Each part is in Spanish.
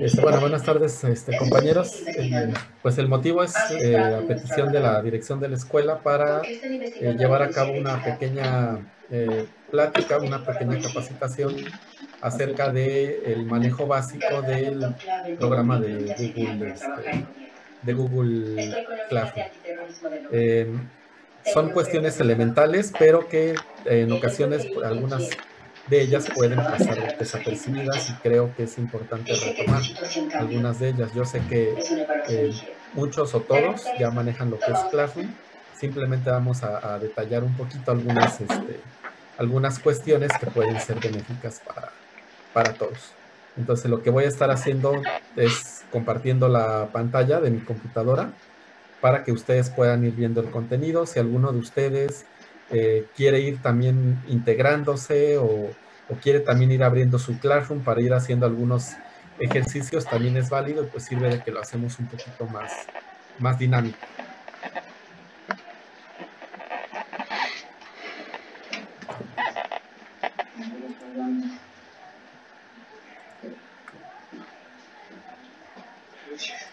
Este, bueno, buenas tardes, este, compañeros. Eh, pues el motivo es eh, la petición de la dirección de la escuela para eh, llevar a cabo una pequeña plática, una pequeña capacitación acerca del el manejo básico del programa de Google, este, de Google Classroom. son cuestiones elementales, pero que en ocasiones algunas de ellas pueden pasar desapercibidas y creo que es importante retomar algunas de ellas. Yo sé que eh, muchos o todos ya manejan lo que es Classroom. Simplemente vamos a, detallar un poquito algunas, este, algunas cuestiones que pueden ser benéficas para, para todos. Entonces lo que voy a estar haciendo es compartiendo la pantalla de mi computadora para que ustedes puedan ir viendo el contenido. Si alguno de ustedes eh, quiere ir también integrándose o, quiere también ir abriendo su Classroom para ir haciendo algunos ejercicios, también es válido y pues sirve de que lo hacemos un poquito más, más dinámico.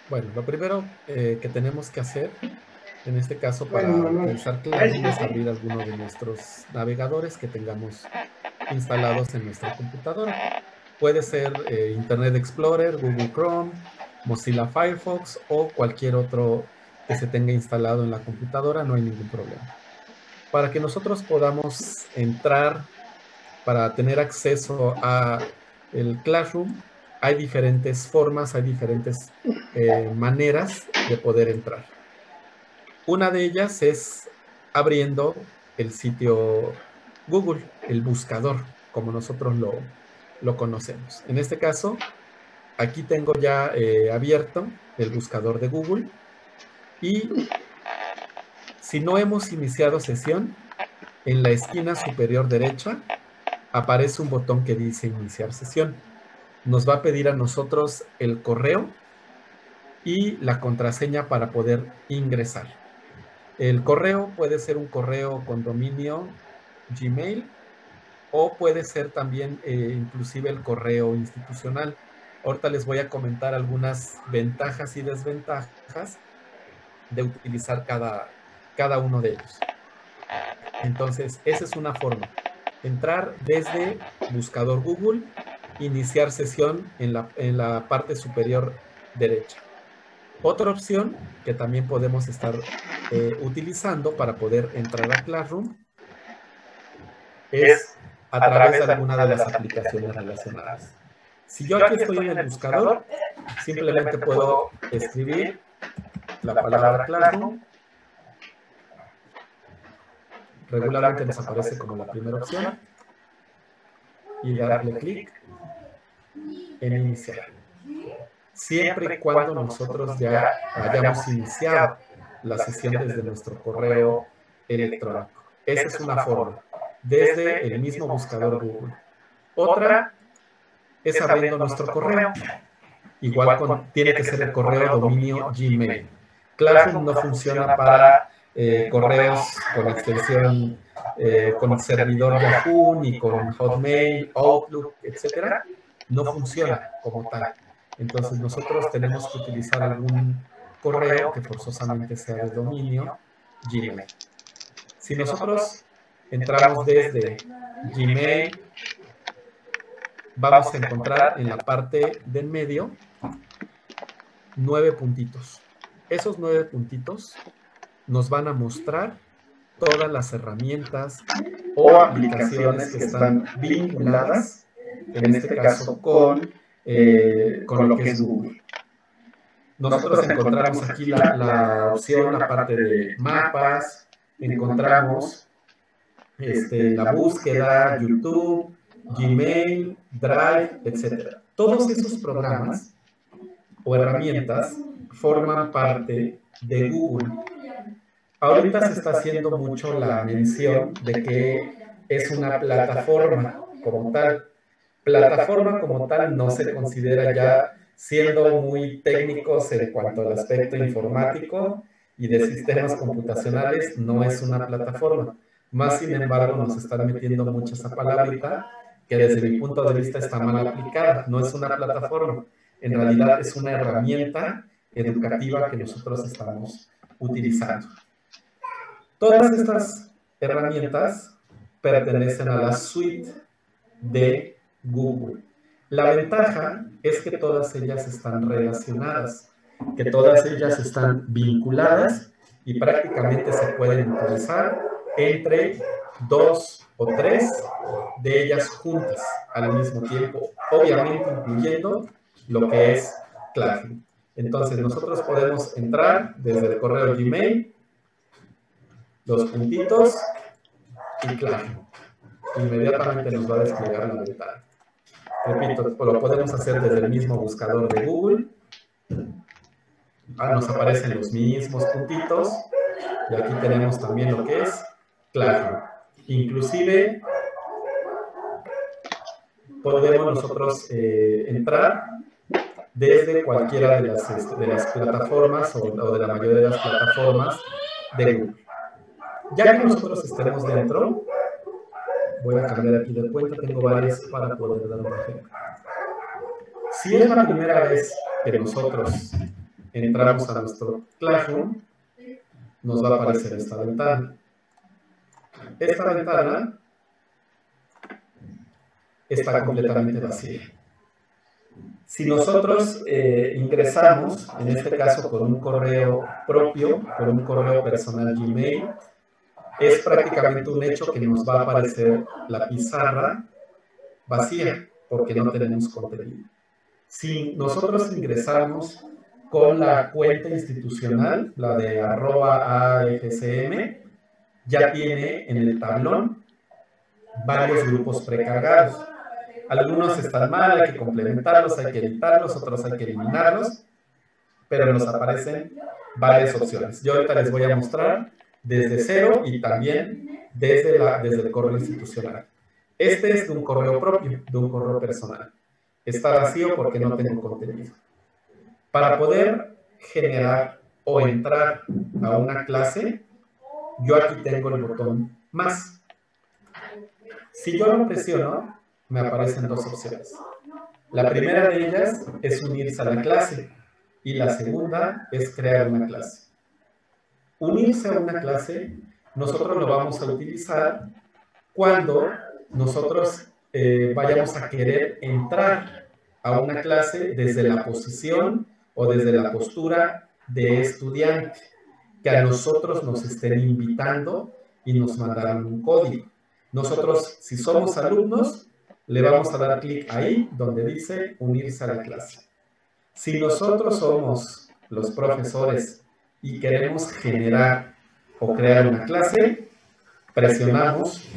Bueno, lo primero eh, que tenemos que hacer en este caso, para Classroom es abrir alguno de nuestros navegadores que tengamos instalados en nuestra computadora. Puede ser eh, Internet Explorer, Google Chrome, Mozilla Firefox o cualquier otro que se tenga instalado en la computadora, no hay ningún problema. Para que nosotros podamos entrar, para tener acceso a el Classroom, hay diferentes formas, hay diferentes eh, maneras de poder entrar. Una de ellas es abriendo el sitio Google, el buscador, como nosotros lo, conocemos. En este caso, aquí tengo ya eh, abierto el buscador de Google y si no hemos iniciado sesión, en la esquina superior derecha aparece un botón que dice iniciar sesión. Nos va a pedir a nosotros el correo y la contraseña para poder ingresar. El correo puede ser un correo con dominio Gmail o puede ser también eh, inclusive el correo institucional. Ahorita les voy a comentar algunas ventajas y desventajas de utilizar cada, cada uno de ellos. Entonces, esa es una forma. Entrar desde buscador Google, iniciar sesión en la, en la parte superior derecha. Otra opción que también podemos estar eh, utilizando para poder entrar a Classroom es a través de alguna de las aplicaciones relacionadas. Si yo aquí estoy en el buscador, simplemente puedo escribir la palabra Classroom. Regularmente nos aparece como la primera opción. y darle clic en iniciar siempre y cuando nosotros ya hayamos iniciado la sesión desde nuestro correo electrónico. Esa es una forma, desde el mismo buscador Google. Otra es abriendo nuestro correo. Igual tiene que ser el correo dominio Gmail. Classroom no funciona para eh, correos con extensión eh, con servidor Yahoo, ni con Hotmail, Outlook, etc. No funciona como tal. Entonces nosotros tenemos que utilizar algún correo que forzosamente sea de dominio Gmail. Si nosotros entramos desde Gmail, vamos a encontrar en la parte del medio nueve puntitos. Esos nueve puntitos nos van a mostrar todas las herramientas o aplicaciones que están vinculadas, en este caso con eh, con lo que es Google. Nosotros encontramos aquí la, opción, la parte de mapas, encontramos este, la búsqueda, YouTube, Gmail, Drive, etc. Todos esos programas o herramientas forman parte de Google. Ahorita se está haciendo mucho la mención de que es una plataforma como tal. Plataforma como tal no se considera ya siendo muy técnicos en cuanto al aspecto informático y de sistemas computacionales, no es una plataforma. Más sin embargo, nos están metiendo mucho esa palabrita que desde mi punto de vista está mal aplicada. No es una plataforma, en realidad es una herramienta educativa que nosotros estamos utilizando. Todas estas herramientas pertenecen a la suite de Google. La ventaja es que todas ellas están relacionadas, que todas ellas están vinculadas y prácticamente se pueden utilizar entre dos o tres de ellas juntas al mismo tiempo, obviamente incluyendo lo que es Classroom. Entonces nosotros podemos entrar desde el correo Gmail, los puntitos y Classroom. Inmediatamente nos va a desplegar la ventana. Repito, lo podemos hacer desde el mismo buscador de Google. Ah, nos aparecen los mismos puntitos. Y aquí tenemos también lo que es Classroom. Inclusive podemos nosotros eh, entrar desde cualquiera de las, este, de las plataformas o, o, de la mayoría de las plataformas de Google. Ya que nosotros estemos dentro, voy a cambiar aquí de cuenta, tengo varias para poder dar un ejemplo. Si es la primera vez que nosotros entramos a nuestro Classroom, nos va a aparecer esta ventana. Esta ventana está completamente vacía. Si nosotros eh, ingresamos, en este caso por un correo propio, por un correo personal Gmail, es prácticamente un hecho que nos va a aparecer la pizarra vacía, porque no tenemos contenido. Si nosotros ingresamos con la cuenta institucional, la de arroba AFCM, ya tiene en el tablón varios grupos precargados. Algunos están mal, hay que complementarlos, hay que editarlos, otros hay que eliminarlos, pero nos aparecen varias opciones. Yo ahorita les voy a mostrar desde cero y también desde, la, desde el correo institucional. Este es de un correo propio, de un correo personal. Está vacío porque no tengo contenido. Para poder generar o entrar a una clase, yo aquí tengo el botón más. Si yo lo presiono, me aparecen dos opciones. La primera de ellas es unirse a la clase y la segunda es crear una clase. Unirse a una clase, nosotros lo vamos a utilizar cuando nosotros eh, vayamos a querer entrar a una clase desde la posición o desde la postura de estudiante, que a nosotros nos estén invitando y nos mandaron un código. Nosotros, si somos alumnos, le vamos a dar clic ahí donde dice unirse a la clase. Si nosotros somos los profesores y queremos generar o crear una clase, presionamos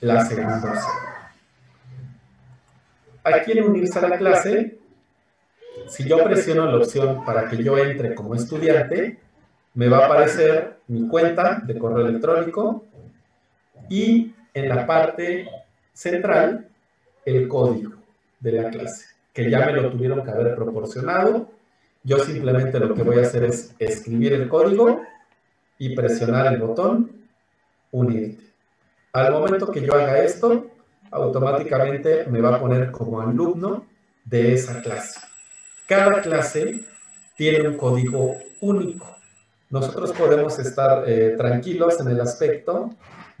la segunda opción. Aquí en unirse a la clase, si yo presiono la opción para que yo entre como estudiante, me va a aparecer mi cuenta de correo electrónico y en la parte central el código de la clase, que ya me lo tuvieron que haber proporcionado. Yo simplemente lo que voy a hacer es escribir el código y presionar el botón unirte. Al momento que yo haga esto, automáticamente me va a poner como alumno de esa clase. Cada clase tiene un código único. Nosotros podemos estar eh, tranquilos en el aspecto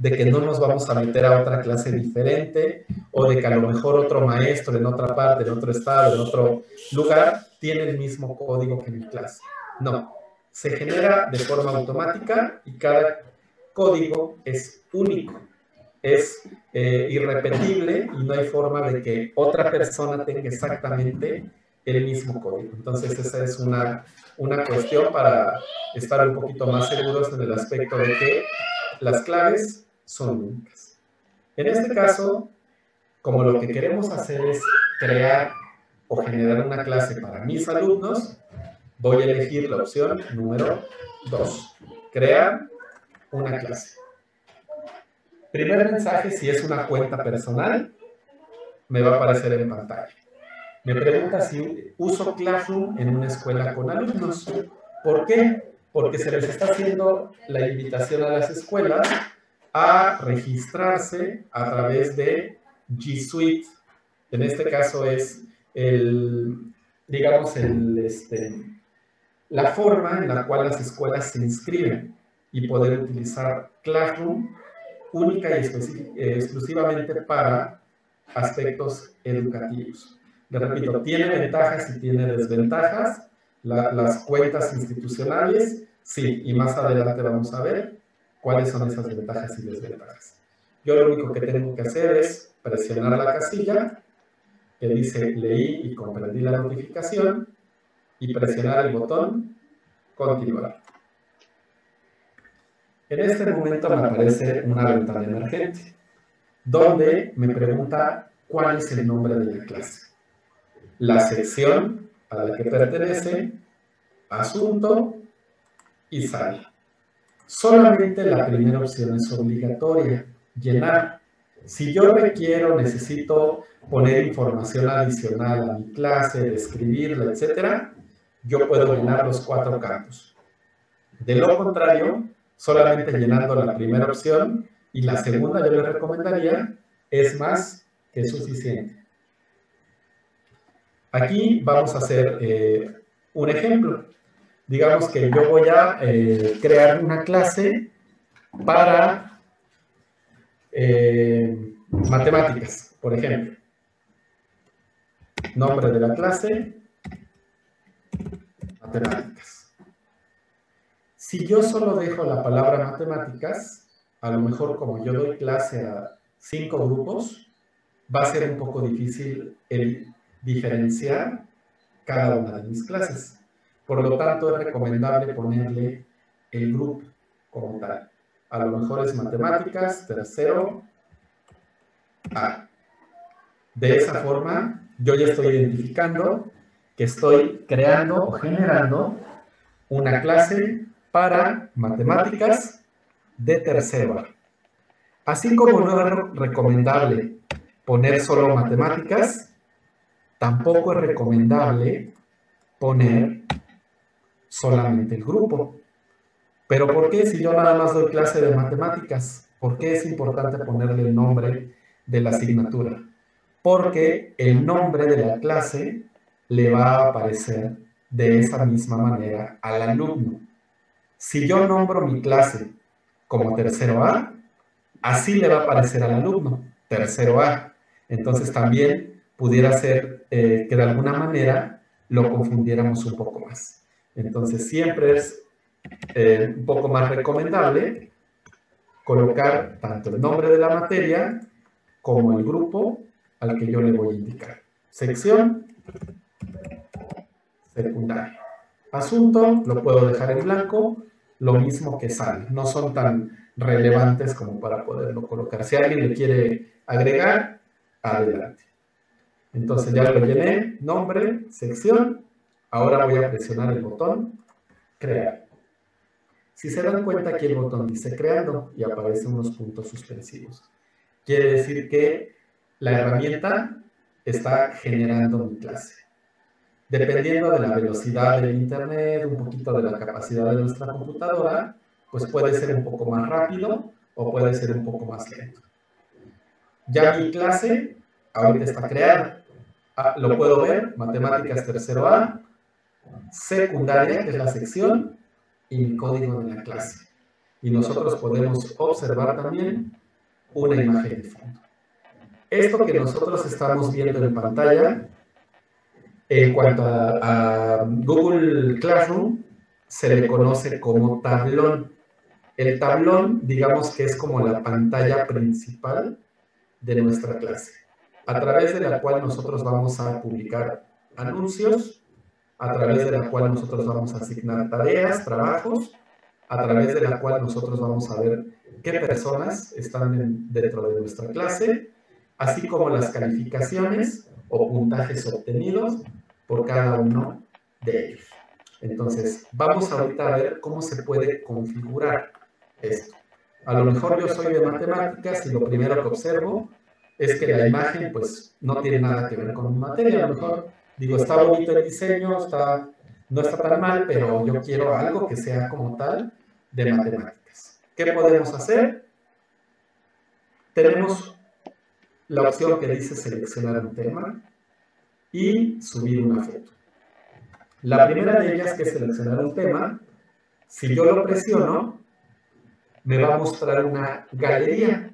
de que no nos vamos a meter a otra clase diferente o de que a lo mejor otro maestro en otra parte, en otro estado, en otro lugar, tiene el mismo código que mi clase. No, se genera de forma automática y cada código es único, es eh, irrepetible y no hay forma de que otra persona tenga exactamente el mismo código. Entonces esa es una, una cuestión para estar un poquito más seguros en el aspecto de que las claves son únicas. En este caso, como lo que queremos hacer es crear o generar una clase para mis alumnos, voy a elegir la opción número 2, crear una clase. Primer mensaje, si es una cuenta personal, me va a aparecer en pantalla. Me pregunta si uso Classroom en una escuela con alumnos. ¿Por qué? Porque se les está haciendo la invitación a las escuelas a registrarse a través de G Suite. En este caso es el digamos, el, este, la forma en la cual las escuelas se inscriben y poder utilizar Classroom única y eh, exclusivamente para aspectos educativos. Le repito, tiene ventajas y tiene desventajas. las cuentas institucionales, sí, y más adelante vamos a ver cuáles son esas ventajas y desventajas. Yo lo único que tengo que hacer es presionar la casilla que dice leí y comprendí la notificación y presionar el botón continuar. En este momento me aparece una ventana emergente donde me pregunta cuál es el nombre de la clase, la sección a la que pertenece, asunto y sala. Solamente la primera opción es obligatoria, llenar. Si yo requiero, necesito poner información adicional a mi clase, describirla, etcétera, yo puedo llenar los cuatro campos. De lo contrario, solamente llenando la primera opción y la segunda yo le recomendaría es más que suficiente. Aquí vamos a hacer eh, un ejemplo. Digamos que yo voy a eh, crear una clase para eh, matemáticas, por ejemplo. Nombre de la clase, matemáticas. Si yo solo dejo la palabra matemáticas, a lo mejor como yo doy clase a cinco grupos, va a ser un poco difícil el diferenciar cada una de mis clases. Por lo tanto, es recomendable ponerle el grupo como tal. A lo mejor es matemáticas, tercero A. De esa forma, yo ya estoy identificando que estoy creando o generando una clase para matemáticas de tercero Así como no es recomendable poner solo matemáticas, tampoco es recomendable poner solamente el grupo. Pero ¿por qué si yo nada más doy clase de matemáticas? ¿Por qué es importante ponerle el nombre de la asignatura? porque el nombre de la clase le va a aparecer de esa misma manera al alumno. Si yo nombro mi clase como tercero A, así le va a aparecer al alumno, tercero A. Entonces también pudiera ser eh, que de alguna manera lo confundiéramos un poco más. Entonces siempre es eh, un poco más recomendable colocar tanto el nombre de la materia como el grupo al que yo le voy a indicar. Sección secundaria. Asunto, lo puedo dejar en blanco, lo mismo que sale. No son tan relevantes como para poderlo colocar. Si alguien le quiere agregar, adelante. Entonces ya lo llené, nombre, sección. Ahora voy a presionar el botón crear. Si se dan cuenta aquí el botón dice creando y aparecen unos puntos suspensivos. Quiere decir que la herramienta está generando mi clase. Dependiendo de la velocidad del Internet, un poquito de la capacidad de nuestra computadora, pues puede ser un poco más rápido o puede ser un poco más lento. Ya mi clase ahorita está creada. Ah, lo puedo ver, matemáticas tercero A, secundaria, que es la sección, y mi código de la clase. Y nosotros podemos observar también una imagen de fondo. Esto que nosotros estamos viendo en pantalla, en cuanto a, Google Classroom, se le conoce como tablón. El tablón, digamos que es como la pantalla principal de nuestra clase, a través de la cual nosotros vamos a publicar anuncios, a través de la cual nosotros vamos a asignar tareas, trabajos, a través de la cual nosotros vamos a ver qué personas están dentro de nuestra clase así como las calificaciones o puntajes obtenidos por cada uno de ellos. Entonces, vamos ahorita a ver cómo se puede configurar esto. A lo mejor yo soy de matemáticas y lo primero que observo es que la imagen pues no tiene nada que ver con mi materia. A lo mejor digo, está bonito el diseño, está, no está tan mal, pero yo quiero algo que sea como tal de matemáticas. ¿Qué podemos hacer? Tenemos la opción que dice seleccionar un tema y subir una foto. La primera de ellas, que es seleccionar un tema, si yo lo presiono, me va a mostrar una galería.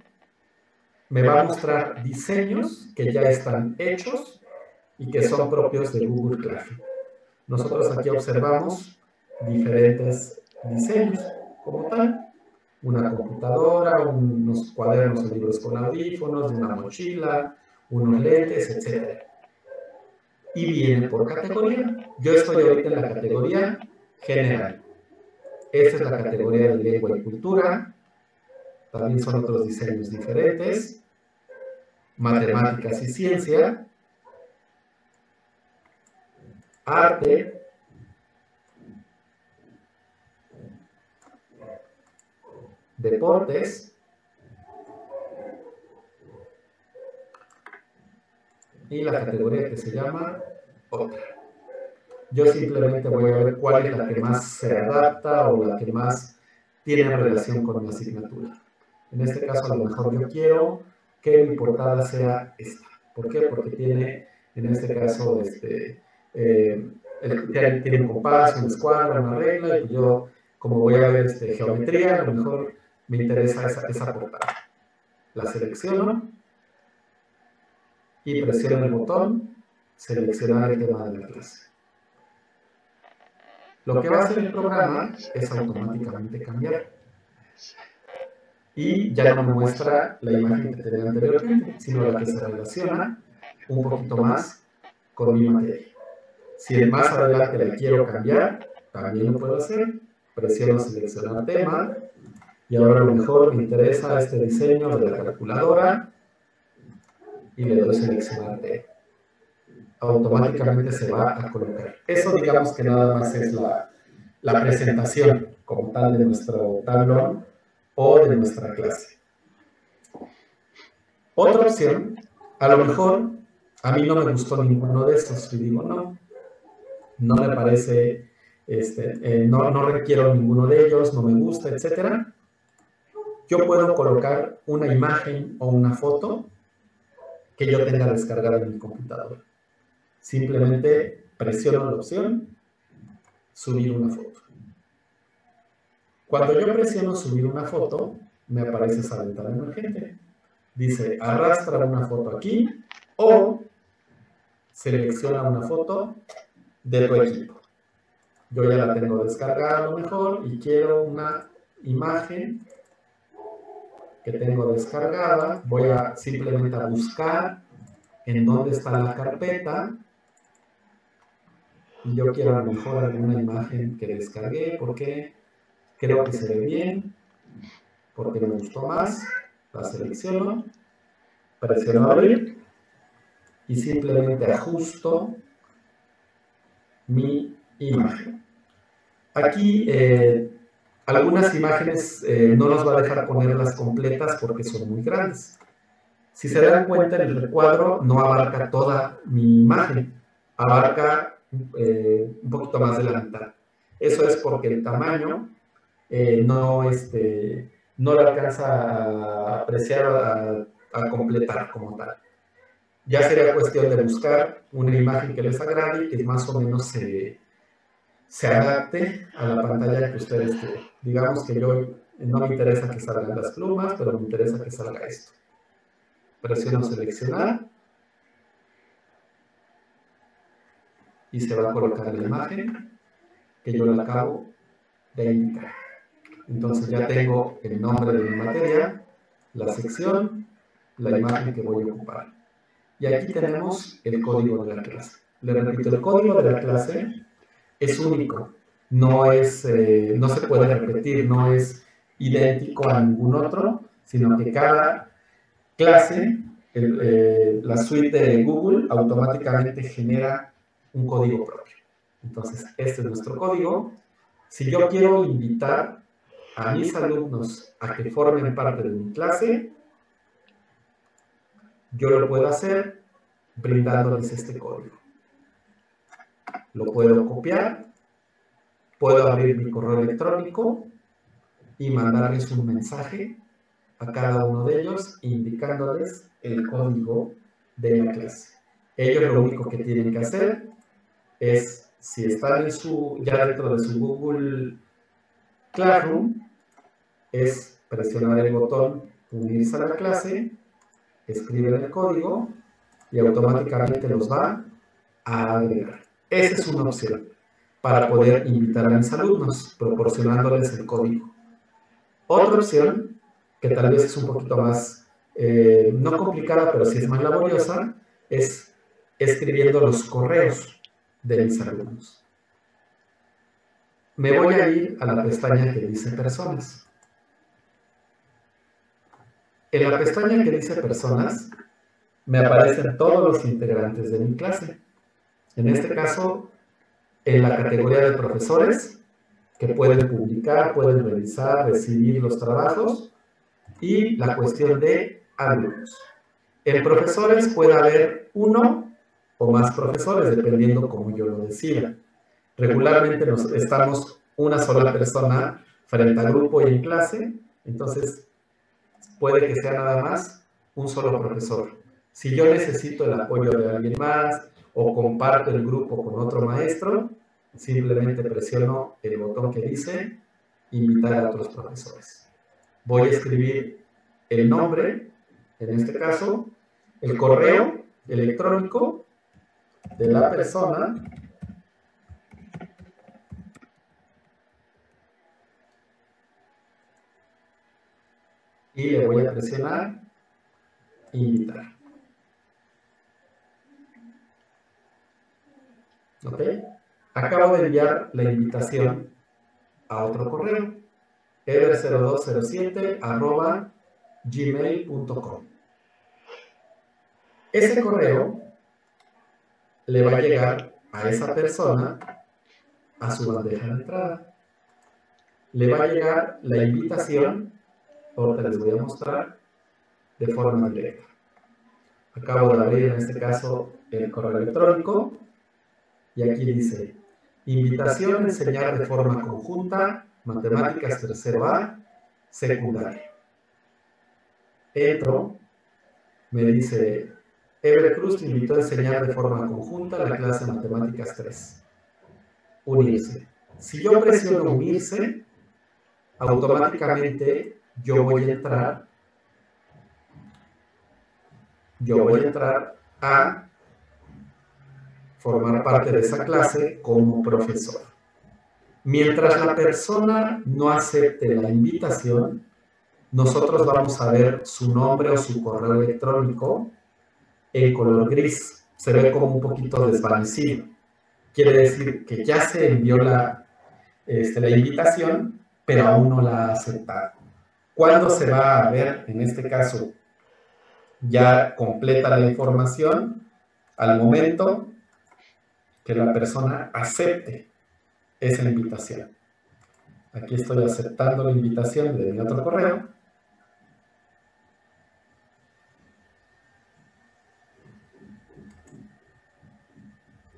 Me va a mostrar diseños que ya están hechos y que son propios de Google Classroom. Nosotros aquí observamos diferentes diseños como tal. Una computadora, unos cuadernos o libros con audífonos, una mochila, unos lentes, etc. Y viene por categoría. Yo estoy ahorita en la categoría general. Esta es la categoría de lengua y cultura. También son otros diseños diferentes. Matemáticas y ciencia. Arte. Deportes. Y la categoría que se llama otra. Yo simplemente voy a ver cuál es la que más se adapta o la que más tiene relación con mi asignatura. En este caso, a lo mejor yo quiero que mi portada sea esta. ¿Por qué? Porque tiene, en este caso, este, eh, tiene un compás, una escuadra, una regla, y yo, como voy a ver este, geometría, a lo mejor me interesa esa, esa portada. La selecciono y presiono el botón seleccionar el tema de la clase. Lo que va a hacer el programa es automáticamente cambiar. Y ya no me muestra la imagen que tenía anteriormente, sino la que se relaciona un poquito más con mi materia. Si más adelante la quiero cambiar, también lo puedo hacer. Presiono seleccionar tema y ahora a lo mejor me interesa este diseño de la calculadora y le doy seleccionar tema automáticamente se va a colocar. Eso digamos que nada más es la, la presentación como tal de nuestro tablón o de nuestra clase. Otra opción, a lo mejor a mí no me gustó ninguno de estos y digo, no, no me parece, este, eh, no, no requiero ninguno de ellos, no me gusta, etc. Yo puedo colocar una imagen o una foto que yo tenga descargada en mi computadora. Simplemente presiono la opción subir una foto. Cuando yo presiono subir una foto, me aparece esa ventana emergente. Dice, arrastra una foto aquí o selecciona una foto de tu equipo. Yo ya la tengo descargada a lo mejor y quiero una imagen que tengo descargada. Voy a simplemente a buscar en dónde está la carpeta y yo quiero a lo mejor alguna imagen que descargué porque creo que se ve bien, porque me gustó más, la selecciono, presiono abrir y simplemente ajusto mi imagen. Aquí eh, algunas imágenes eh, no nos va a dejar ponerlas completas porque son muy grandes. Si se dan cuenta, el recuadro no abarca toda mi imagen, abarca eh, un poquito más de la mitad. Eso es porque el tamaño no, este, no alcanza a apreciar, a, a, completar como tal. Ya sería cuestión de buscar una imagen que les agrade y que más o menos se, se adapte a la pantalla que ustedes quieren. Digamos que yo no me interesa que salgan las plumas, pero me interesa que salga esto. Presiono seleccionar y se va a colocar la imagen que yo le acabo de indicar. Entonces ya tengo el nombre de mi materia, la sección, la imagen que voy a ocupar. Y aquí tenemos el código de la clase. Le repito, el código de la clase es único, no, es, eh, no se puede repetir, no es idéntico a ningún otro, sino que cada clase, eh, la suite de Google automáticamente genera un código propio. Entonces, este es nuestro código. Si yo quiero invitar a mis alumnos a que formen parte de mi clase, yo lo puedo hacer brindándoles este código. Lo puedo copiar, puedo abrir mi correo electrónico y mandarles un mensaje a cada uno de ellos indicándoles el código de la clase. Ellos lo único que tienen que hacer es si están en su, ya dentro de su Google Classroom, es presionar el botón unirse a la clase, escriben el código y automáticamente los va a agregar. Esa es una opción para poder invitar a mis alumnos, proporcionándoles el código. Otra opción, que tal vez es un poquito más, eh, no complicada, pero sí es más laboriosa, es escribiendo los correos de mis alumnos. Me voy a ir a la pestaña que dice personas. En la pestaña que dice personas, me aparecen todos los integrantes de mi clase. En este caso, en la categoría de profesores, que pueden publicar, pueden revisar, recibir los trabajos, y la cuestión de alumnos. En profesores puede haber uno o más profesores, dependiendo como yo lo decida. Regularmente nos, estamos una sola persona frente al grupo y en clase, entonces puede que sea nada más un solo profesor. Si yo necesito el apoyo de alguien más o comparto el grupo con otro maestro, simplemente presiono el botón que dice invitar a otros profesores. Voy a escribir el nombre, en este caso, el correo electrónico de la persona y le voy a presionar invitar. ¿Ok? Acabo de enviar la invitación a otro correo, ever0207 arroba gmail.com. Ese correo le va a llegar a esa persona a su bandeja de entrada. Le va a llegar la invitación, ahorita les voy a mostrar, de forma directa. Acabo de abrir en este caso el correo electrónico y aquí dice invitación a enseñar de forma conjunta matemáticas tercero A secundaria. Entro, me dice Ever Cruz te invitó a enseñar de forma conjunta la clase de Matemáticas 3. Unirse. Si yo presiono unirse, automáticamente yo voy a entrar, yo voy a entrar a formar parte de esa clase como profesor. Mientras la persona no acepte la invitación, nosotros vamos a ver su nombre o su correo electrónico en color gris. Se ve como un poquito desvanecido. Quiere decir que ya se envió la, este, la invitación, pero aún no la ha aceptado. ¿Cuándo se va a ver, en este caso, ya completa la información? Al momento que la persona acepte esa invitación. Aquí estoy aceptando la invitación de mi otro correo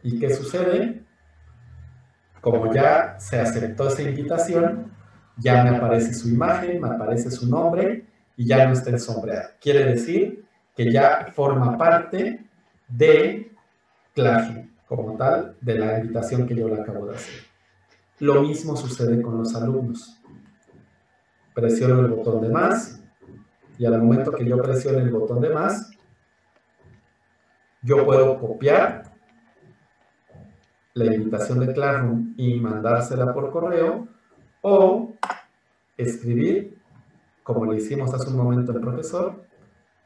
¿Y qué sucede? Como ya se aceptó esa invitación, ya me aparece su imagen, me aparece su nombre y ya no está ensombreado. Quiere decir que ya forma parte de Classroom, como tal, de la invitación que yo le acabo de hacer. Lo mismo sucede con los alumnos. Presiono el botón de más y al momento que yo presione el botón de más, yo puedo copiar la invitación de Classroom y mandársela por correo o escribir, como le hicimos hace un momento el profesor,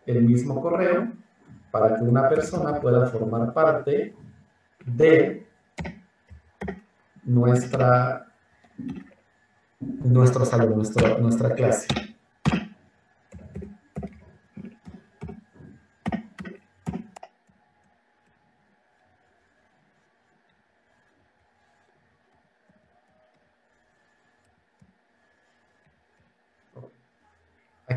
el mismo correo para que una persona pueda formar parte de nuestra, nuestro salón, nuestra clase.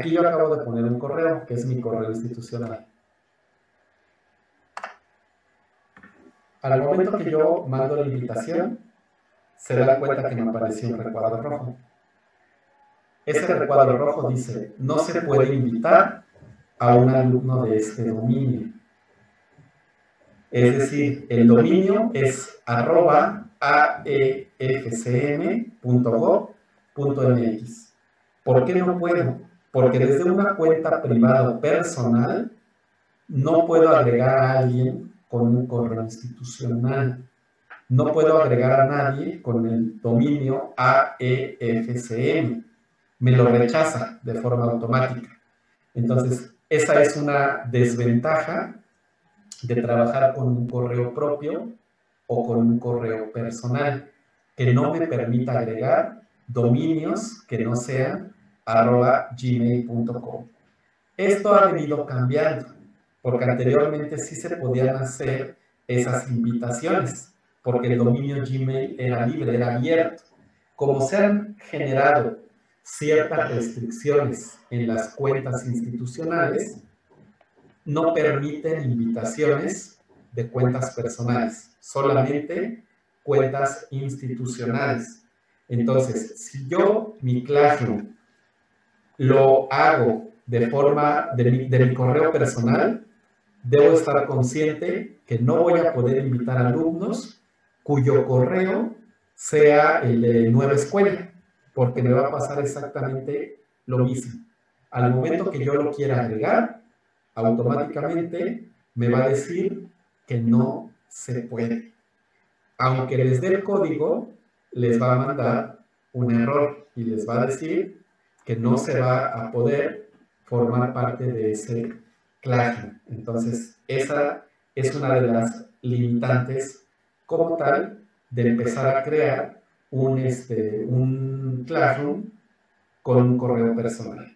Aquí yo acabo de poner un correo, que es mi correo institucional. Al momento que yo mando la invitación, se da cuenta que me apareció un recuadro rojo. Ese recuadro rojo dice, no se puede invitar a un alumno de este dominio. Es decir, el dominio es arroba aefcm.gov.mx. ¿Por qué no puedo? Porque desde una cuenta privada personal no puedo agregar a alguien con un correo institucional. No puedo agregar a nadie con el dominio AEFCM. Me lo rechaza de forma automática. Entonces, esa es una desventaja de trabajar con un correo propio o con un correo personal, que no me permita agregar dominios que no sean arroba gmail.com. Esto ha venido cambiando, porque anteriormente sí se podían hacer esas invitaciones, porque el dominio Gmail era libre, era abierto. Como se han generado ciertas restricciones en las cuentas institucionales, no permiten invitaciones de cuentas personales, solamente cuentas institucionales. Entonces, si yo mi Classroom lo hago de forma de mi, correo personal, debo estar consciente que no voy a poder invitar alumnos cuyo correo sea el de nueva escuela, porque me va a pasar exactamente lo mismo. Al momento que yo lo quiera agregar, automáticamente me va a decir que no se puede. Aunque les dé el código, les va a mandar un error y les va a decir que no se va a poder formar parte de ese classroom. Entonces, esa es una de las limitantes como tal de empezar a crear un, este, un classroom con un correo personal.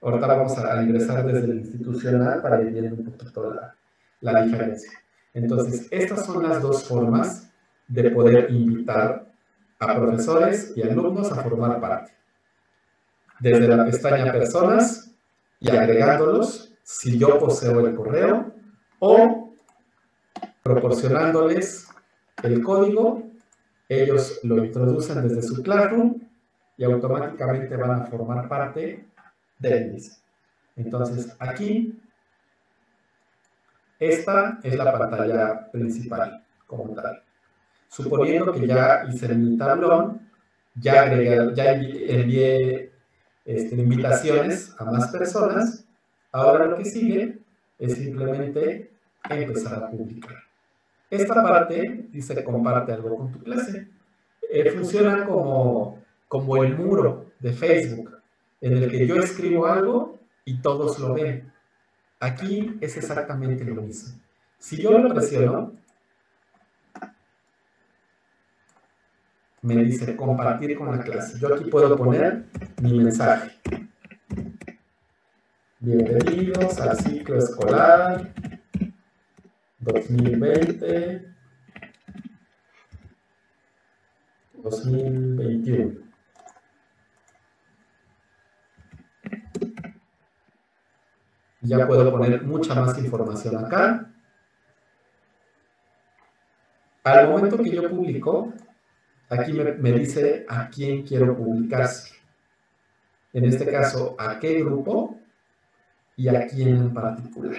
Ahorita vamos a ingresar desde el institucional para ir viendo un poquito la, la diferencia. Entonces, estas son las dos formas de poder invitar a profesores y alumnos a formar parte. Desde la pestaña Personas y agregándolos si yo poseo el correo o proporcionándoles el código, ellos lo introducen desde su Classroom y automáticamente van a formar parte del mismo. Entonces, aquí, esta es la pantalla principal como tal. Suponiendo que ya hice mi tablón, ya, agregué, ya envié este, invitaciones a más personas, ahora lo que sigue es simplemente empezar a publicar. Esta parte dice comparte algo con tu clase. Eh, funciona como, como el muro de Facebook, en el que yo escribo algo y todos lo ven. Aquí es exactamente lo mismo. Si yo lo presiono, me dice compartir con la clase. Yo aquí puedo poner mi mensaje. Bienvenidos al ciclo escolar 2020 2021. Ya puedo poner mucha más información acá. Al momento que yo publico, aquí me, dice a quién quiero publicarse. En este caso, a qué grupo y a quién en particular.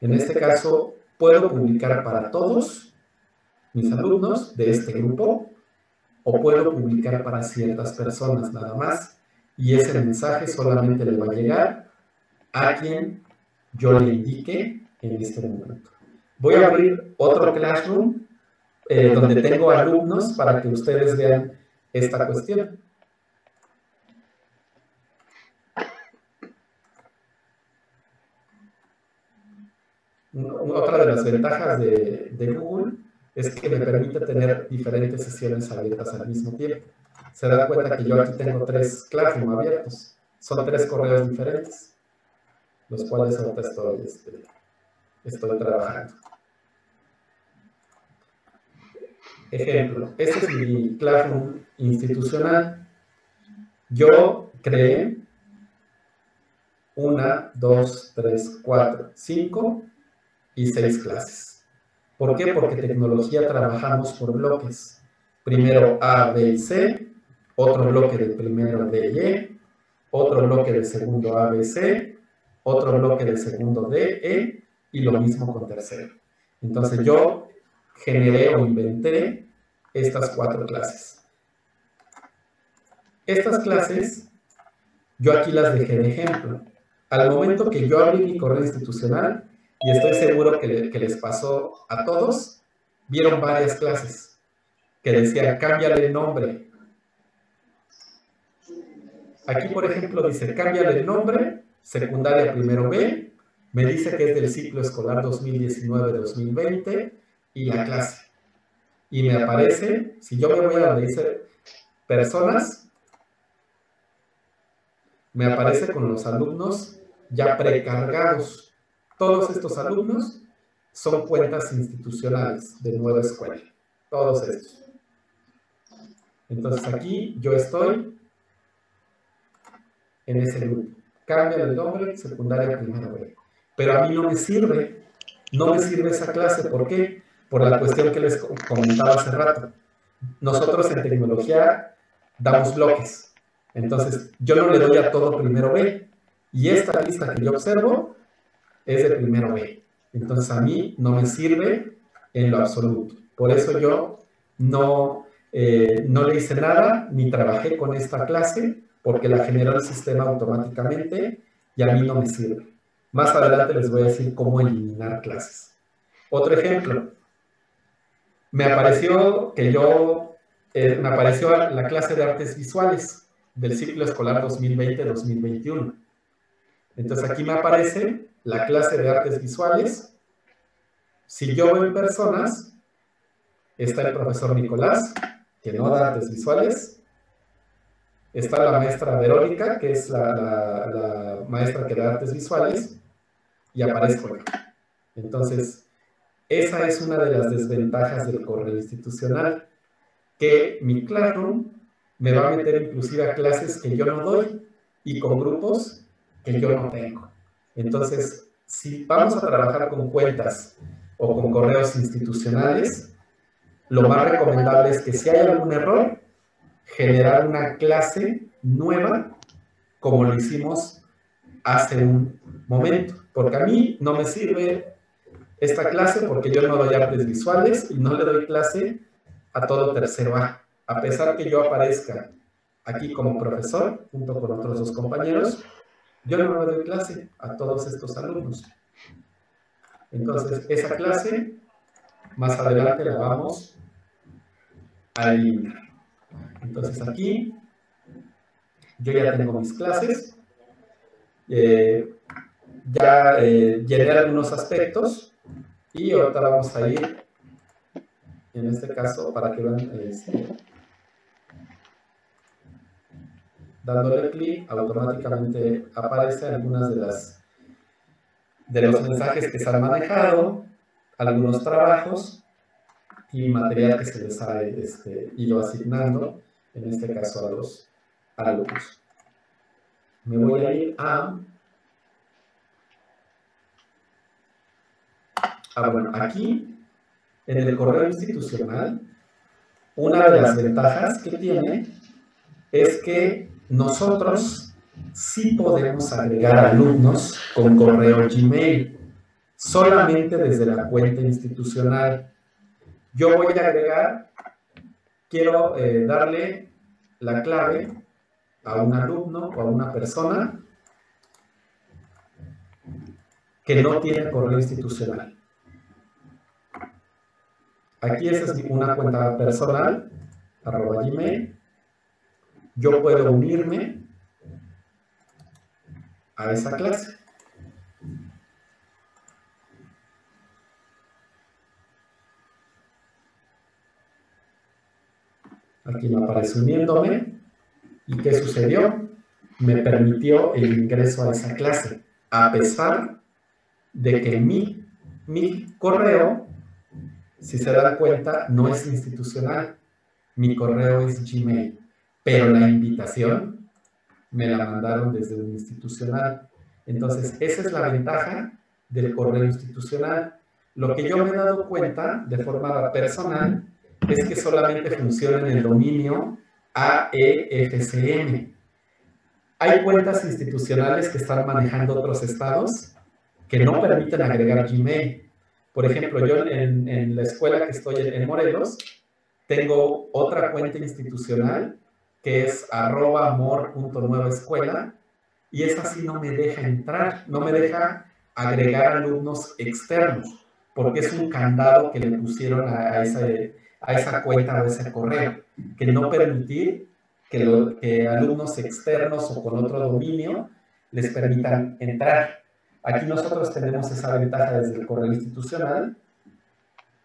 En este caso, puedo publicar para todos mis alumnos de este grupo o puedo publicar para ciertas personas nada más y ese mensaje solamente le va a llegar a quien yo le indique en este momento. Voy a abrir otro Classroom eh, donde tengo alumnos para que ustedes vean esta cuestión. Otra de las ventajas de, de Google es que me permite tener diferentes sesiones abiertas al mismo tiempo. Se da cuenta que yo aquí tengo tres Classroom abiertos. Son tres correos diferentes, los cuales ahorita estoy, este, estoy trabajando. Ejemplo, este es mi Classroom institucional. Yo creé una, dos, tres, cuatro, cinco y seis clases. ¿Por qué? Porque tecnología trabajamos por bloques. Primero A, B y C, otro bloque de primero D y E, otro bloque de segundo A, B, C, otro bloque de segundo D, E y lo mismo con tercero. Entonces yo generé o inventé estas cuatro clases. Estas clases, yo aquí las dejé de ejemplo. Al momento que yo abrí mi correo institucional, y estoy seguro que, les pasó a todos, vieron varias clases que decían, cámbiale el nombre. Aquí, por ejemplo, dice, cámbiale el nombre, secundaria primero B, me dice que es del ciclo escolar 2019-2020 y la clase. Y me aparece, si yo me voy a donde dice personas, me aparece con los alumnos ya precargados. Todos estos alumnos son cuentas institucionales de nueva escuela. Todos estos. Entonces aquí yo estoy en ese grupo. Cambia el nombre, secundaria primera B. Pero a mí no me sirve. No me sirve esa clase. ¿Por qué? Por la cuestión que les comentaba hace rato. Nosotros en tecnología damos bloques. Entonces, yo no le doy a todo primero B. Y esta lista que yo observo es de primero B. Entonces a mí no me sirve en lo absoluto. Por eso yo no, eh, no le hice nada ni trabajé con esta clase porque la generó el sistema automáticamente y a mí no me sirve. Más adelante les voy a decir cómo eliminar clases. Otro ejemplo. Me apareció que yo, eh, me apareció la clase de artes visuales del ciclo escolar 2020-2021. Entonces aquí me aparece la clase de artes visuales. Si yo voy en personas, está el profesor Nicolás, que no da artes visuales. Está la maestra Verónica, que es la, maestra que da artes visuales. Y aparezco yo. Entonces, esa es una de las desventajas del correo institucional, que mi Classroom me va a meter inclusive a clases que yo no doy y con grupos que yo no tengo. Entonces, si vamos a trabajar con cuentas o con correos institucionales, lo más recomendable es que si hay algún error, generar una clase nueva como lo hicimos hace un momento. Porque a mí no me sirve esta clase porque yo no doy artes visuales y no le doy clase a todo tercero A. A pesar que yo aparezca aquí como profesor junto con otros dos compañeros, yo no le doy clase a todos estos alumnos. Entonces, esa clase, más adelante la vamos a eliminar. Entonces, aquí, yo ya tengo mis clases. Eh, ya eh, llené algunos aspectos y ahorita vamos a ir, en este caso, para que vean este, dándole clic, automáticamente aparecen algunas de las de los mensajes que se han manejado, algunos trabajos y material que se les ha este, ido asignando, en este caso a los alumnos. Me voy a ir a... Ah, bueno, aquí, en el correo institucional, una de las ventajas que tiene es que nosotros sí podemos agregar alumnos con correo Gmail, solamente desde la cuenta institucional. Yo voy a agregar, quiero eh, darle la clave a un alumno o a una persona que no tiene correo institucional. Aquí esa es una cuenta personal, arroba Gmail, yo puedo unirme a esa clase. Aquí me aparece uniéndome. ¿Y qué sucedió? Me permitió el ingreso a esa clase, a pesar de que mi, mi correo, si se dan cuenta, no es institucional. Mi correo es Gmail pero la invitación me la mandaron desde un institucional. Entonces, esa es la ventaja del correo institucional. Lo que yo me he dado cuenta de forma personal es que solamente funciona en el dominio AEFCM. Hay cuentas institucionales que están manejando otros estados que no permiten agregar Gmail. Por ejemplo, yo en, en la escuela que estoy en Morelos, tengo otra cuenta institucional que es arroba escuela y esa sí no me deja entrar, no me deja agregar alumnos externos, porque es un candado que le pusieron a, ese, a esa cuenta o ese correo, que no permitir que, que alumnos externos o con otro dominio les permitan entrar. Aquí nosotros tenemos esa ventaja desde el correo institucional,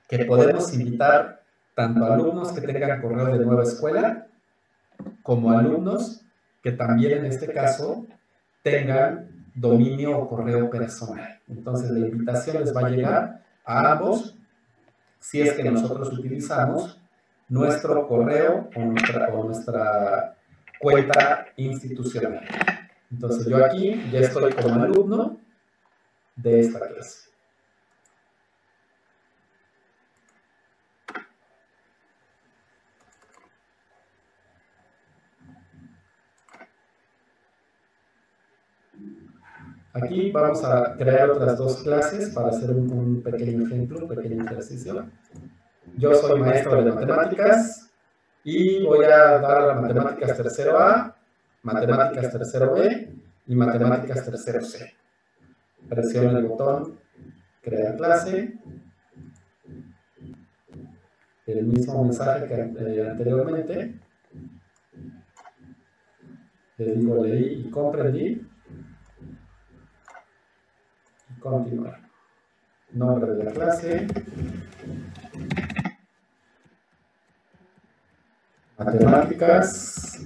que podemos invitar tanto alumnos que tengan correo de nueva escuela, como alumnos que también en este caso tengan dominio o correo personal. Entonces la invitación les va a llegar a ambos si es que nosotros utilizamos nuestro correo o nuestra, o nuestra cuenta institucional. Entonces yo aquí ya estoy como alumno de esta clase. Aquí vamos a crear otras dos clases para hacer un, pequeño ejemplo, un pequeño ejercicio. Yo soy maestro de matemáticas y voy a dar matemáticas tercero A, matemáticas tercero B y matemáticas tercero C. Presiono el botón crear clase. El mismo mensaje que eh, anteriormente. Le digo leí y comprendí continuar. Nombre de la clase. Matemáticas.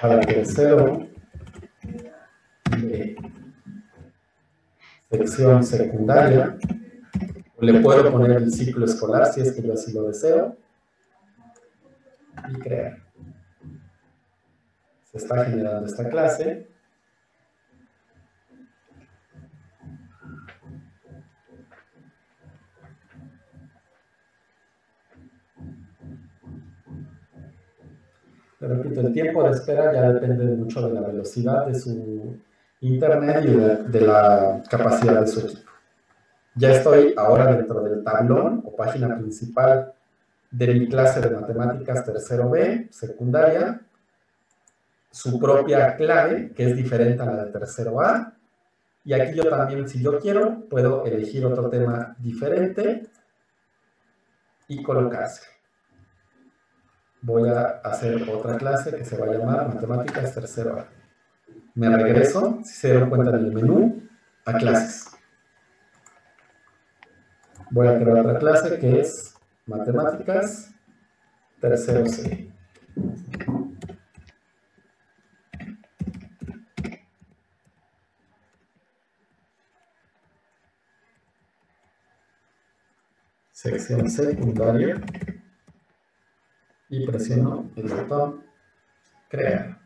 Para tercero de sección secundaria. Le puedo poner el ciclo escolar si es que yo así lo deseo. Y crear se está generando esta clase. Repito, el tiempo de espera ya depende mucho de la velocidad de su internet y de, la capacidad de su equipo. Ya estoy ahora dentro del tablón o página principal de mi clase de matemáticas tercero B, secundaria, su propia clave, que es diferente a la de tercero A. Y aquí yo también, si yo quiero, puedo elegir otro tema diferente y colocarse. Voy a hacer otra clase que se va a llamar Matemáticas tercero A. Me regreso, si se dieron cuenta en el menú, a clases. Voy a crear otra clase que es Matemáticas tercero C. sección secundaria y presiono el botón crear.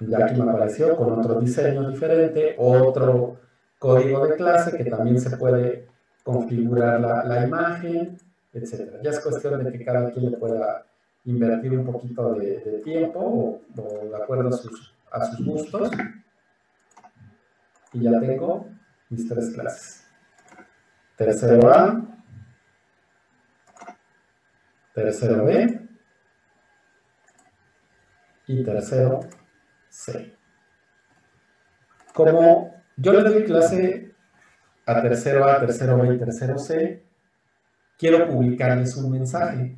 Ya aquí me apareció con otro diseño diferente, otro código de clase que también se puede configurar la, la imagen, etcétera. Ya es cuestión de que cada quien le pueda invertir un poquito de, tiempo o, de acuerdo a sus, a sus gustos. Y ya tengo mis tres clases. Tercero A, tercero B y tercero C. Como yo le doy clase a tercero A, tercero B y tercero C, quiero publicarles un mensaje.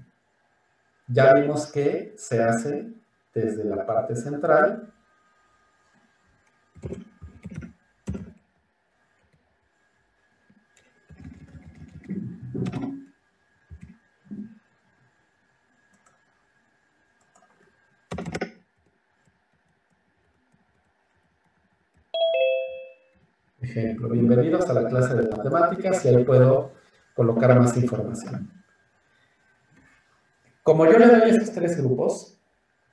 Ya vimos que se hace desde la parte central. Ejemplo, bienvenidos a la clase de matemáticas y ahí puedo colocar más información. Como yo le doy a estos tres grupos,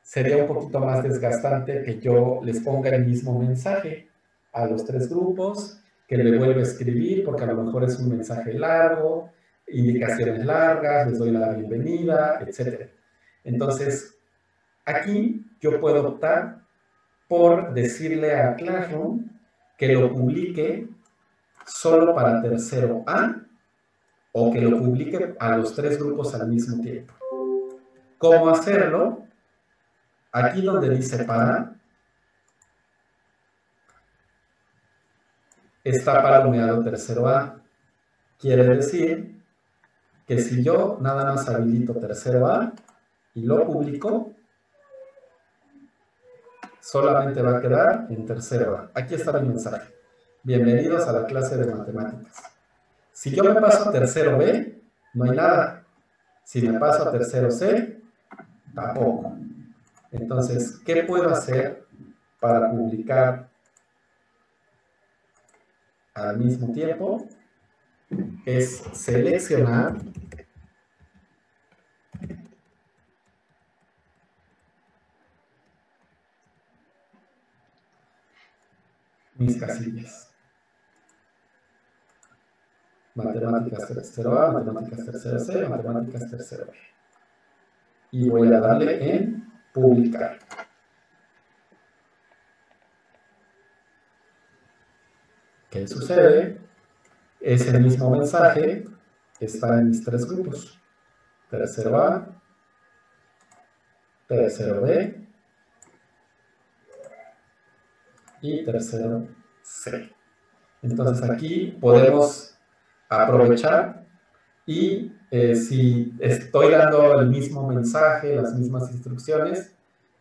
sería un poquito más desgastante que yo les ponga el mismo mensaje a los tres grupos, que le vuelva a escribir, porque a lo mejor es un mensaje largo, indicaciones largas, les doy la bienvenida, etc. Entonces, aquí yo puedo optar por decirle a Classroom que lo publique solo para tercero A o que lo publique a los tres grupos al mismo tiempo. ¿Cómo hacerlo? Aquí donde dice para, está palomeado tercero A. Quiere decir que si yo nada más habilito tercero A y lo publico, solamente va a quedar en tercero A. Aquí está el mensaje. Bienvenidos a la clase de matemáticas. Si yo me paso a tercero B, no hay nada. Si me paso a tercero C, tampoco. Entonces, ¿qué puedo hacer para publicar al mismo tiempo? Es seleccionar mis casillas. Matemáticas tercero A, matemáticas tercero C, matemáticas tercero B. Y voy a darle en publicar. ¿Qué sucede? Ese mismo mensaje está en mis tres grupos. Tercero A, tercero B y tercero C. Entonces aquí podemos aprovechar y eh, si estoy dando el mismo mensaje, las mismas instrucciones,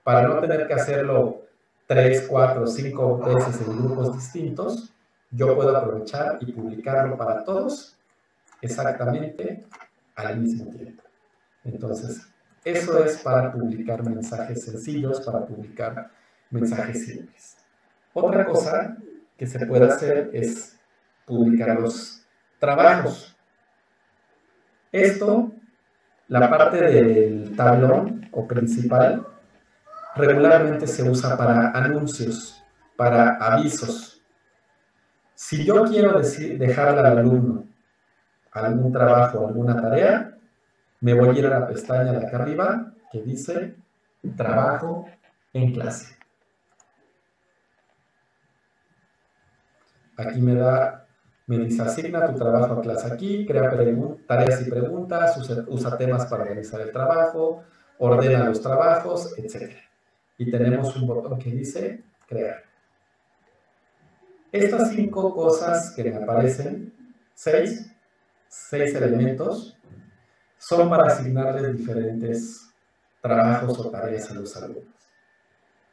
para no tener que hacerlo tres, cuatro, cinco veces en grupos distintos, yo puedo aprovechar y publicarlo para todos exactamente al mismo tiempo. Entonces, eso es para publicar mensajes sencillos, para publicar mensajes simples. Otra cosa que se puede hacer es publicar los trabajos. Esto, la parte del tablón o principal, regularmente se usa para anuncios, para avisos. Si yo quiero decir, dejarle al alumno algún trabajo, alguna tarea, me voy a ir a la pestaña de acá arriba que dice trabajo en clase. Aquí me da, me dice, asigna tu trabajo a clase aquí, crea tareas y preguntas, usa, temas para organizar el trabajo, ordena los trabajos, etc. Y tenemos un botón que dice crear. Estas cinco cosas que me aparecen, seis, seis elementos, son para asignarles diferentes trabajos o tareas a los alumnos.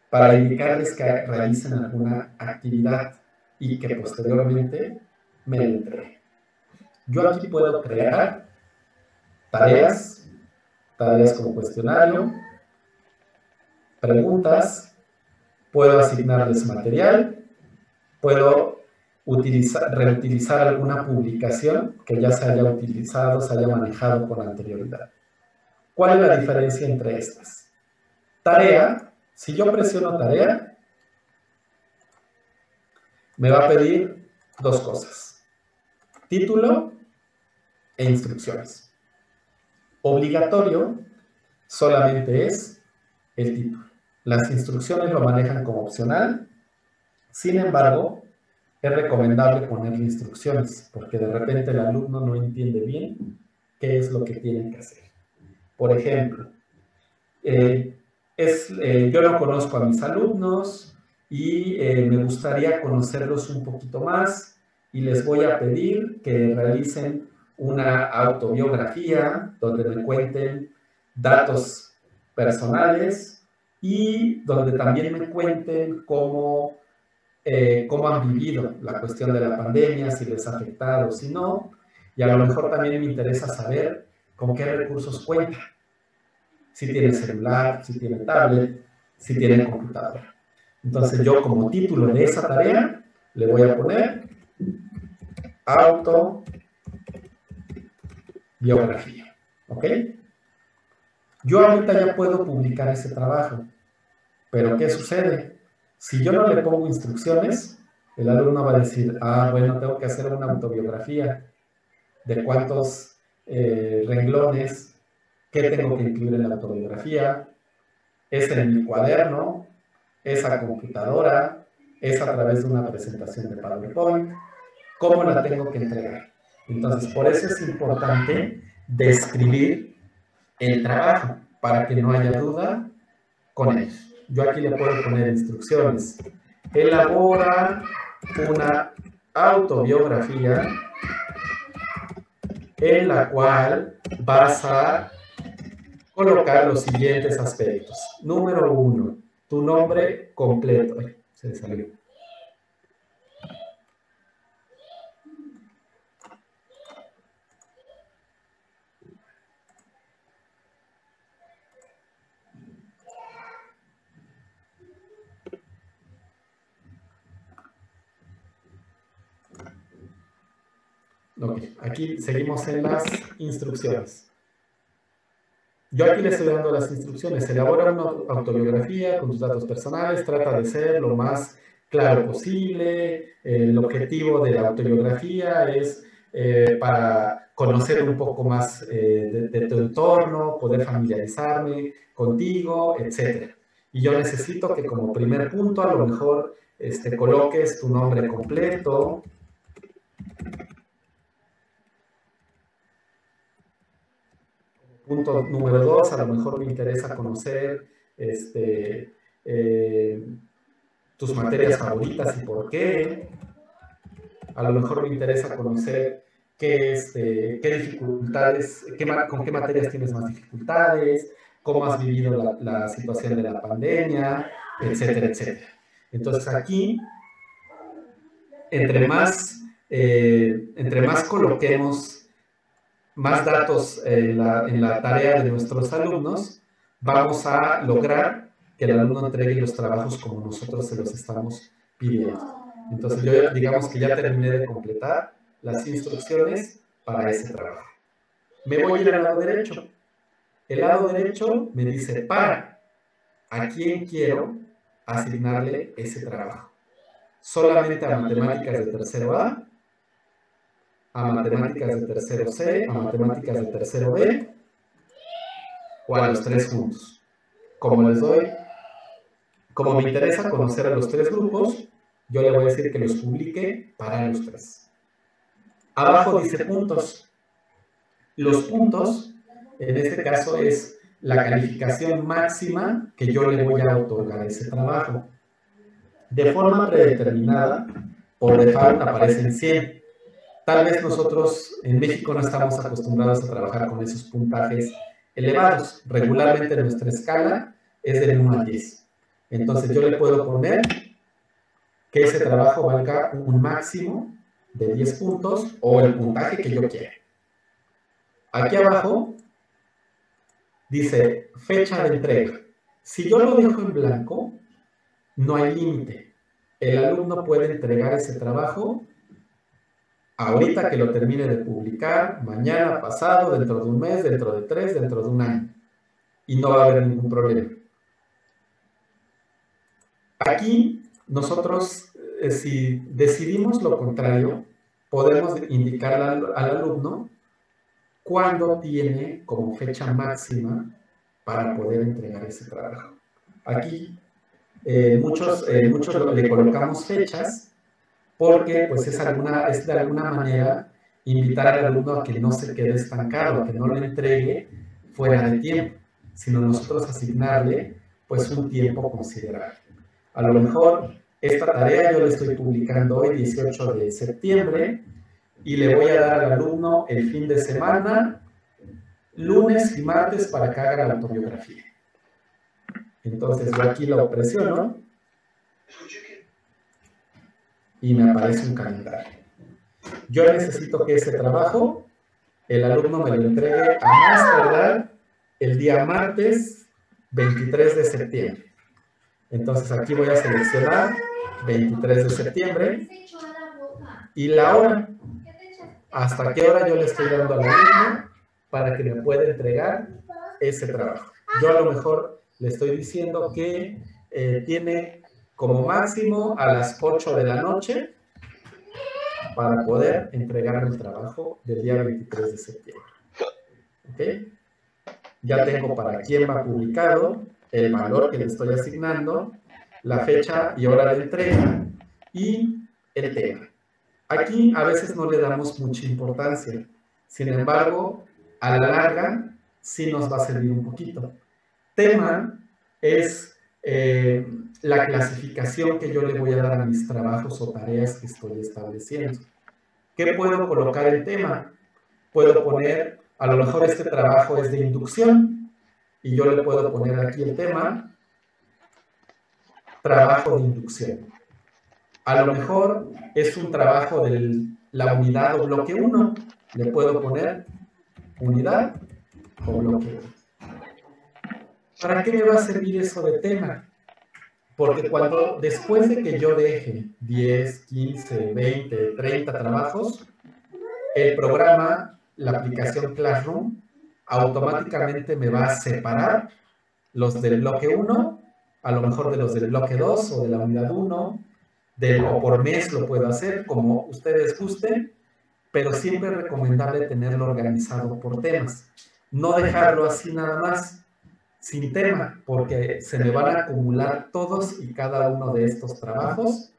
Para indicarles que realicen alguna actividad y que posteriormente me. Yo aquí puedo crear tareas, tareas como cuestionario, preguntas, puedo asignarles material, puedo utilizar, reutilizar alguna publicación que ya se haya utilizado, se haya manejado con anterioridad. ¿Cuál es la diferencia entre estas? Tarea, si yo presiono tarea, me va a pedir dos cosas. Título e instrucciones. Obligatorio solamente es el título. Las instrucciones lo manejan como opcional. Sin embargo, es recomendable poner instrucciones porque de repente el alumno no entiende bien qué es lo que tiene que hacer. Por ejemplo, eh, es, eh, yo no conozco a mis alumnos, y eh, me gustaría conocerlos un poquito más y les voy a pedir que realicen una autobiografía donde me cuenten datos personales y donde también me cuenten cómo, eh, cómo han vivido la cuestión de la pandemia, si les ha afectado o si no. Y a lo mejor también me interesa saber con qué recursos cuenta. Si tienen celular, si tienen tablet, si tienen computadora. Entonces yo como título de esa tarea le voy a poner autobiografía. ¿Ok? Yo ahorita ya puedo publicar ese trabajo, pero ¿qué sucede? Si yo no le pongo instrucciones, el alumno va a decir, ah, bueno, tengo que hacer una autobiografía de cuántos eh, renglones, qué tengo que incluir en la autobiografía, es en mi cuaderno, es a computadora, es a través de una presentación de PowerPoint, cómo la tengo que entregar. Entonces, por eso es importante describir el trabajo, para que no haya duda con ellos. Yo aquí le puedo poner instrucciones. Elabora una autobiografía en la cual vas a colocar los siguientes aspectos. Número uno, tu nombre completo. se salió. Ok, aquí seguimos en las instrucciones. Yo aquí le estoy dando las instrucciones. Elabora una autobiografía con tus datos personales, trata de ser lo más claro posible. El objetivo de la autobiografía es eh, para conocer un poco más eh, de, tu entorno, poder familiarizarme contigo, etc. Y yo necesito que como primer punto a lo mejor este, coloques tu nombre completo, Punto número dos, a lo mejor me interesa conocer este, eh, tus materias favoritas y por qué. A lo mejor me interesa conocer qué, este, dificultades, con qué materias tienes más dificultades, cómo has vivido la, la situación de la pandemia, etcétera, etcétera. Entonces aquí, entre más, eh, entre más coloquemos más datos en la, tarea de nuestros alumnos, vamos a lograr que el alumno entregue los trabajos como nosotros se los estamos pidiendo. Entonces yo digamos que ya terminé de completar las instrucciones para ese trabajo. Me voy al lado derecho. El lado derecho me dice para a quién quiero asignarle ese trabajo. Solamente a matemáticas de tercero A a matemáticas de tercero C, a matemáticas de tercero B, o a los tres juntos. Como les doy, como me interesa conocer a los tres grupos, yo le voy a decir que los publique para los tres. Abajo dice puntos. Los puntos, en este caso, es la calificación máxima que yo le voy a otorgar a ese trabajo. De forma predeterminada, por default aparecen 100. Tal vez nosotros en México no estamos acostumbrados a trabajar con esos puntajes elevados. Regularmente nuestra escala es del 1 al 10. Entonces yo le puedo poner que ese trabajo valga un máximo de 10 puntos o el puntaje que yo quiera. Aquí abajo dice fecha de entrega. Si yo lo dejo en blanco, no hay límite. El alumno puede entregar ese trabajo ahorita que lo termine de publicar, mañana, pasado, dentro de un mes, dentro de tres, dentro de un año. Y no va a haber ningún problema. Aquí nosotros, eh, si decidimos lo contrario, podemos indicar al, alumno cuándo tiene como fecha máxima para poder entregar ese trabajo. Aquí eh, muchos, eh, muchos le colocamos fechas porque pues es, alguna, es de alguna manera invitar al alumno a que no se quede estancado, a que no le entregue fuera de tiempo, sino nosotros asignarle pues un tiempo considerable. A lo mejor esta tarea yo la estoy publicando hoy, 18 de septiembre, y le voy a dar al alumno el fin de semana, lunes y martes, para que haga la autobiografía. Entonces yo aquí lo presiono y me aparece un calendario. Yo necesito que ese trabajo el alumno me lo entregue a más tardar el día martes 23 de septiembre. Entonces aquí voy a seleccionar 23 de septiembre y la hora. ¿Hasta qué hora yo le estoy dando al alumno para que me pueda entregar ese trabajo? Yo a lo mejor le estoy diciendo que eh, tiene como máximo a las 8 de la noche para poder entregar el trabajo del día 23 de septiembre. ¿ok? Ya tengo para quién va publicado, el valor que le estoy asignando, la fecha y hora de entrega y el tema. Aquí a veces no le damos mucha importancia. Sin embargo, a la larga sí nos va a servir un poquito. Tema es eh, la clasificación que yo le voy a dar a mis trabajos o tareas que estoy estableciendo. ¿Qué puedo colocar en tema? Puedo poner, a lo mejor este trabajo es de inducción y yo le puedo poner aquí el tema, trabajo de inducción. A lo mejor es un trabajo de la unidad o bloque 1, le puedo poner unidad o bloque 1. ¿Para qué me va a servir eso de tema? Porque cuando después de que yo deje 10, 15, 20, 30 trabajos, el programa, la aplicación Classroom, automáticamente me va a separar los del bloque 1, a lo mejor de los del bloque 2 o de la unidad 1, de, o por mes lo puedo hacer, como ustedes gusten, pero siempre es recomendable tenerlo organizado por temas. No dejarlo así nada más sin tema, porque se me van a acumular todos y cada uno de estos trabajos.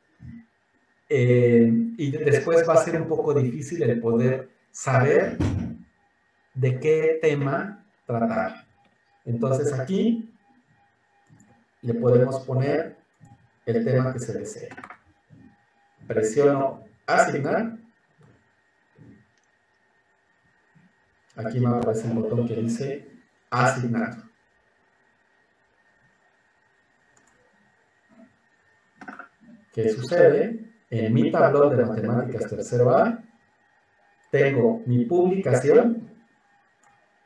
Eh, y después va a ser un poco difícil el poder saber de qué tema tratar. Entonces aquí le podemos poner el tema que se desee. Presiono asignar. Aquí me aparece un botón que dice asignar. ¿Qué sucede? En mi tablón de matemáticas tercero A, tengo mi publicación.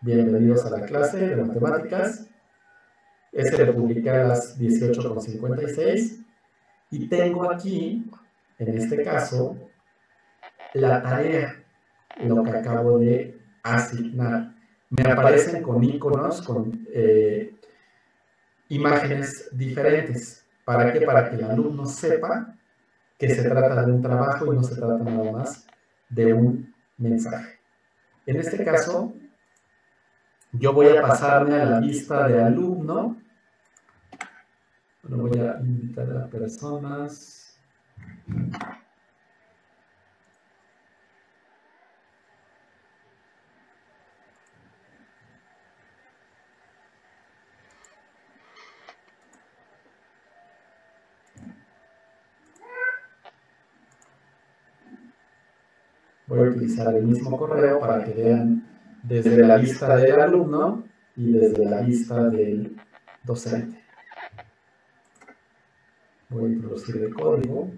Bienvenidos a la clase de matemáticas. Este lo publiqué a las 18.56. Y tengo aquí, en este caso, la tarea, lo que acabo de asignar. Me aparecen con iconos, con eh, imágenes diferentes. ¿Para qué? Para que el alumno sepa que se trata de un trabajo y no se trata nada más de un mensaje. En este caso, yo voy a pasarme a la lista de alumno. Bueno, voy a invitar a personas. Voy a utilizar el mismo correo para que vean desde la lista del alumno y desde la lista del docente. Voy a introducir el código.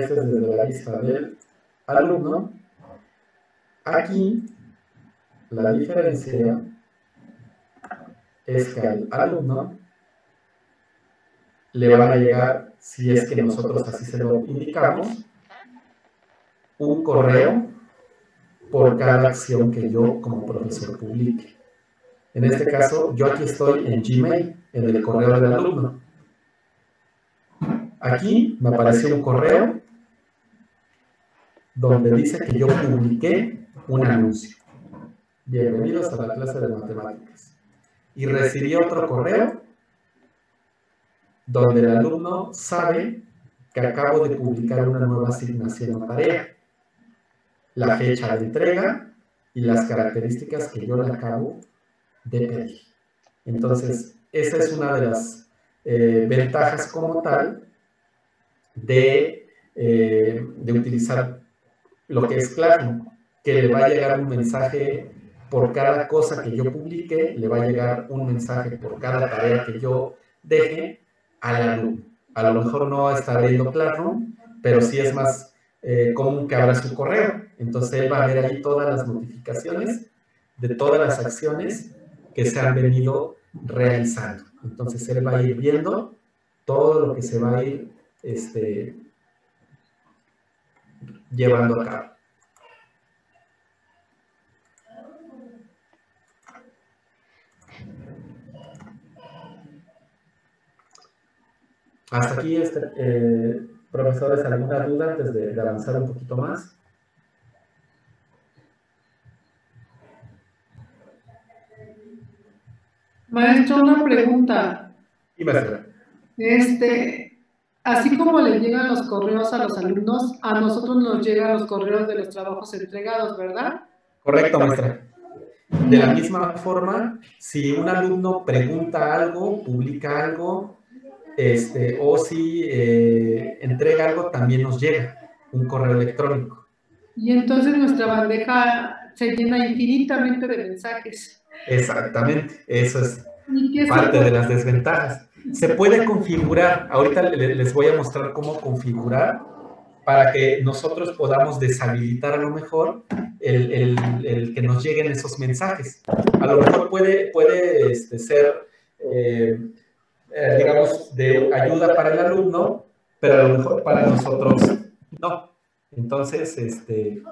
Este es desde la lista del alumno. Aquí la diferencia es que al alumno le van a llegar, si es que nosotros así se lo indicamos, un correo por cada acción que yo como profesor publique. En este caso, yo aquí estoy en Gmail, en el correo del alumno. Aquí me apareció un correo donde dice que yo publiqué un anuncio. Bienvenidos a la clase de matemáticas. Y recibí otro correo donde el alumno sabe que acabo de publicar una nueva asignación o tarea, la fecha de entrega y las características que yo le acabo de pedir. Entonces, esa es una de las eh, ventajas como tal de, eh, de utilizar lo que es claro, que le va a llegar un mensaje por cada cosa que yo publique, le va a llegar un mensaje por cada tarea que yo deje al alumno. A lo mejor no está viendo Classroom, pero sí es más eh, común que abra su correo. Entonces él va a ver ahí todas las notificaciones de todas las acciones que se han venido realizando. Entonces él va a ir viendo todo lo que se va a ir este, llevando a cabo. Hasta aquí, este, eh, profesores, ¿alguna duda antes de, avanzar un poquito más? Maestro, una pregunta. Y maestra. Este, así como le llegan los correos a los alumnos, a nosotros nos llegan los correos de los trabajos entregados, ¿verdad? Correcto, maestra. De la misma forma, si un alumno pregunta algo, publica algo, este, o si eh, entrega algo, también nos llega un correo electrónico. Y entonces nuestra bandeja se llena infinitamente de mensajes. Exactamente, eso es parte de las desventajas. Se puede configurar, ahorita les voy a mostrar cómo configurar para que nosotros podamos deshabilitar a lo mejor el, que nos lleguen esos mensajes. A lo mejor puede, puede este, ser eh, eh, digamos, de ayuda para el alumno, pero a lo mejor para nosotros no. Entonces, este,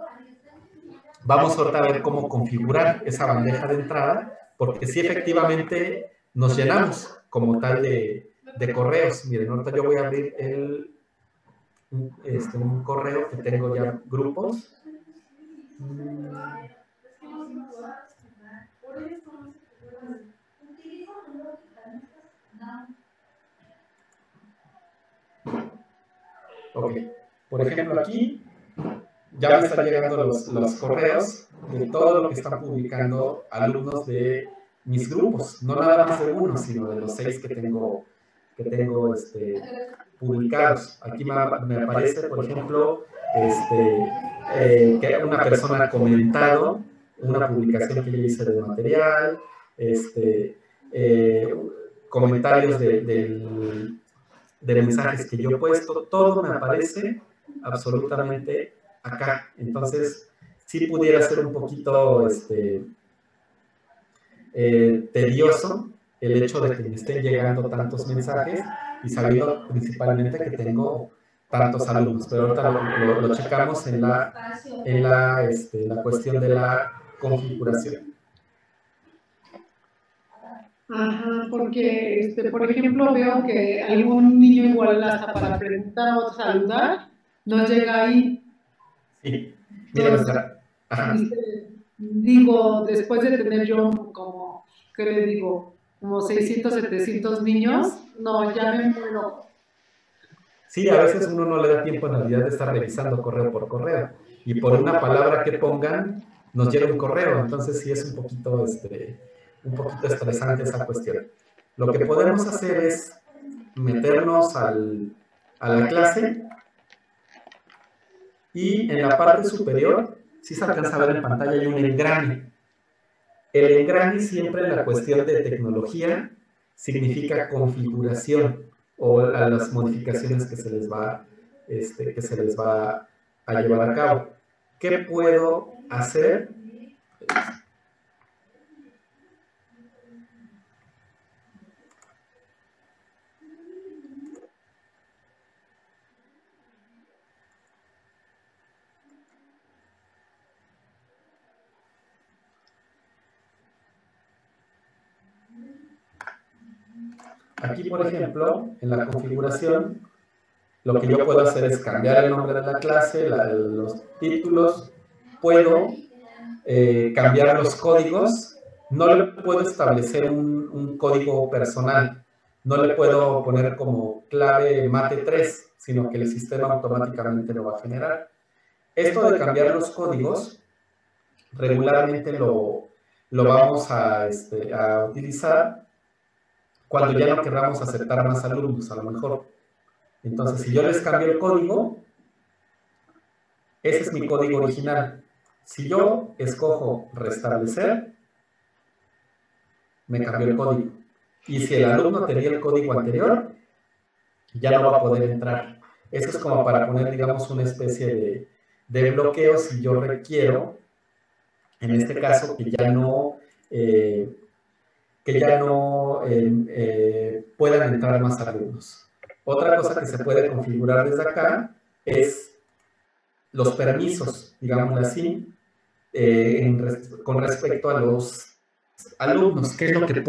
vamos ahorita a ver cómo configurar esa bandeja de entrada, porque si efectivamente nos llenamos como tal de, correos. Miren, ahorita yo voy a abrir el, este, un correo que tengo ya grupos. Ok. Por ejemplo, aquí ya me están llegando los, los, correos de todo lo que están publicando alumnos de mis grupos, no nada más de uno, sino de los seis que tengo, que tengo este, publicados. Aquí me, aparece, por ejemplo, este, eh, que una persona ha comentado una publicación que yo hice de material, este, eh, comentarios de, mensajes que yo he puesto, todo me aparece absolutamente acá. Entonces, si pudiera ser un poquito este, eh, tedioso el hecho de que me estén llegando tantos mensajes y sabiendo principalmente que tengo tantos alumnos, pero ahorita lo, checamos en la, en la, este, la cuestión de la configuración. Ajá, porque, este, por ejemplo, veo que algún niño igual hasta para preguntar o saludar, no llega ahí. Sí, mira, digo, después de tener yo como, ¿qué le digo? Como 600, 700 niños, no, ya me muero. Sí, a veces uno no le da tiempo en realidad de estar revisando correo por correo. Y por una palabra que pongan, nos llega un correo. Entonces sí es un poquito, este, un poquito estresante esa cuestión. Lo que podemos hacer es meternos al, a la clase y en la parte superior, si se alcanza a ver en pantalla, hay un engrane. El engrane siempre en la cuestión de tecnología significa configuración o a las modificaciones que se les va, este, que se les va a llevar a cabo. ¿Qué puedo hacer? Aquí, por ejemplo, en la configuración, lo que yo puedo hacer es cambiar el nombre de la clase, los títulos, puedo eh, cambiar los códigos, no le puedo establecer un, un, código personal, no le puedo poner como clave mate 3, sino que el sistema automáticamente lo va a generar. Esto de cambiar los códigos, regularmente lo, lo vamos a, este, a utilizar cuando ya no queramos aceptar más alumnos, a lo mejor. Entonces, si yo les cambio el código, ese es mi código original. Si yo escojo restablecer, me cambió el código. Y si el alumno tenía el código anterior, ya no va a poder entrar. Eso es como para poner, digamos, una especie de, de bloqueo si yo requiero, en este caso, que ya no... Eh, que ya no eh, puedan entrar más alumnos. Otra cosa que se puede configurar desde acá es los permisos, digamos así, con respecto a los alumnos, qué es lo que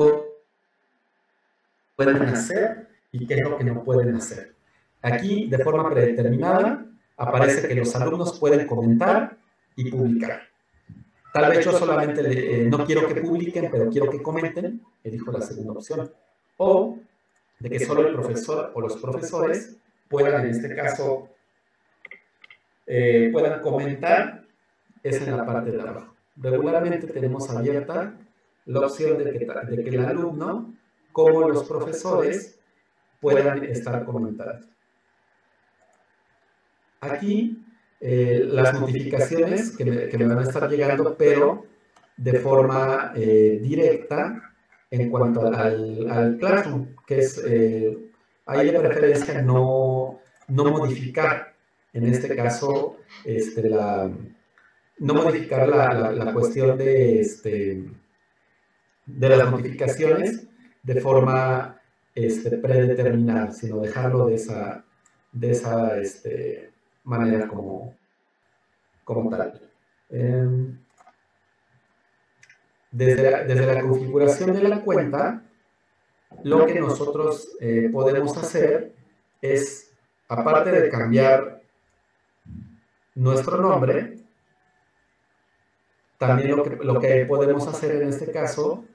pueden hacer y qué es lo que no pueden hacer. Aquí, de forma predeterminada, aparece que los alumnos pueden comentar y publicar. Tal vez yo solamente eh, no quiero que publiquen, pero quiero que comenten, elijo la segunda opción. O de que solo el profesor o los profesores puedan, en este caso, eh, puedan comentar, es en la parte de abajo. Regularmente tenemos abierta la opción de que, de que el alumno, como los profesores, puedan estar comentando. Aquí eh, las notificaciones que me, van a estar llegando, pero de forma eh, directa en cuanto al, al Classroom, que es, eh, ahí de preferencia no, no modificar, en este caso, este, la, no modificar la, la, cuestión de, este, de las notificaciones de forma este, predeterminada, sino dejarlo de esa, de esa este, manera como, como tal. Em, desde, la, desde, la, configuración de la cuenta, lo que nosotros eh, podemos hacer es, aparte de cambiar nuestro nombre, también lo que, lo que podemos hacer en este caso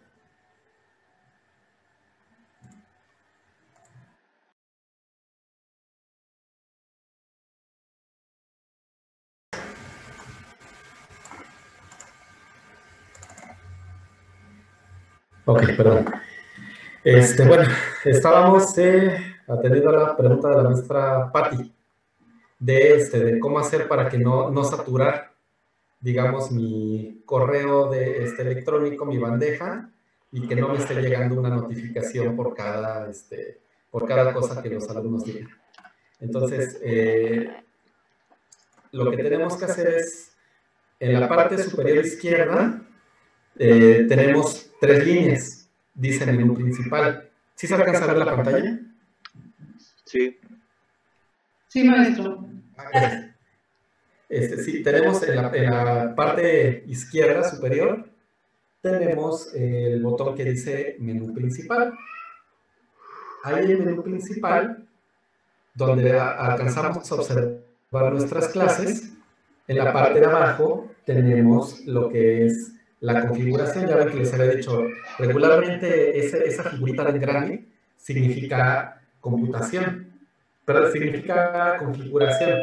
Ok, perdón. Este, bueno, estábamos eh, atendiendo a la pregunta de la maestra Patti de, este, de cómo hacer para que no, no saturar, digamos, mi correo de, este, electrónico, mi bandeja, y que no me esté llegando una notificación por cada, este, por cada cosa que los alumnos digan. Entonces, eh, lo que tenemos que hacer es, en la parte superior izquierda, eh, tenemos tres líneas, dice menú principal. ¿Sí se alcanza a ver la pantalla? Sí. Sí, maestro. Este, sí, tenemos en la, parte izquierda superior, tenemos el botón que dice menú principal. Ahí en el menú principal, donde alcanzamos a observar nuestras clases, en la parte de abajo tenemos lo que es la configuración, ya ven que les había dicho, regularmente esa figurita de grande significa computación, pero significa configuración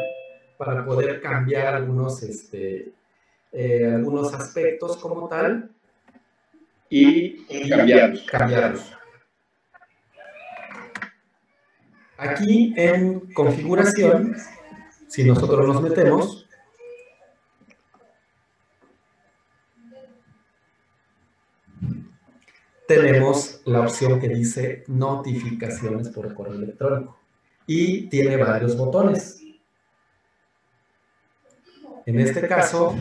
para poder cambiar algunos, este, eh, algunos aspectos como tal y, cambiarlos. cambiarlos. Aquí en configuración, si nosotros nos metemos, tenemos la opción que dice notificaciones por correo electrónico y tiene varios botones. En este caso,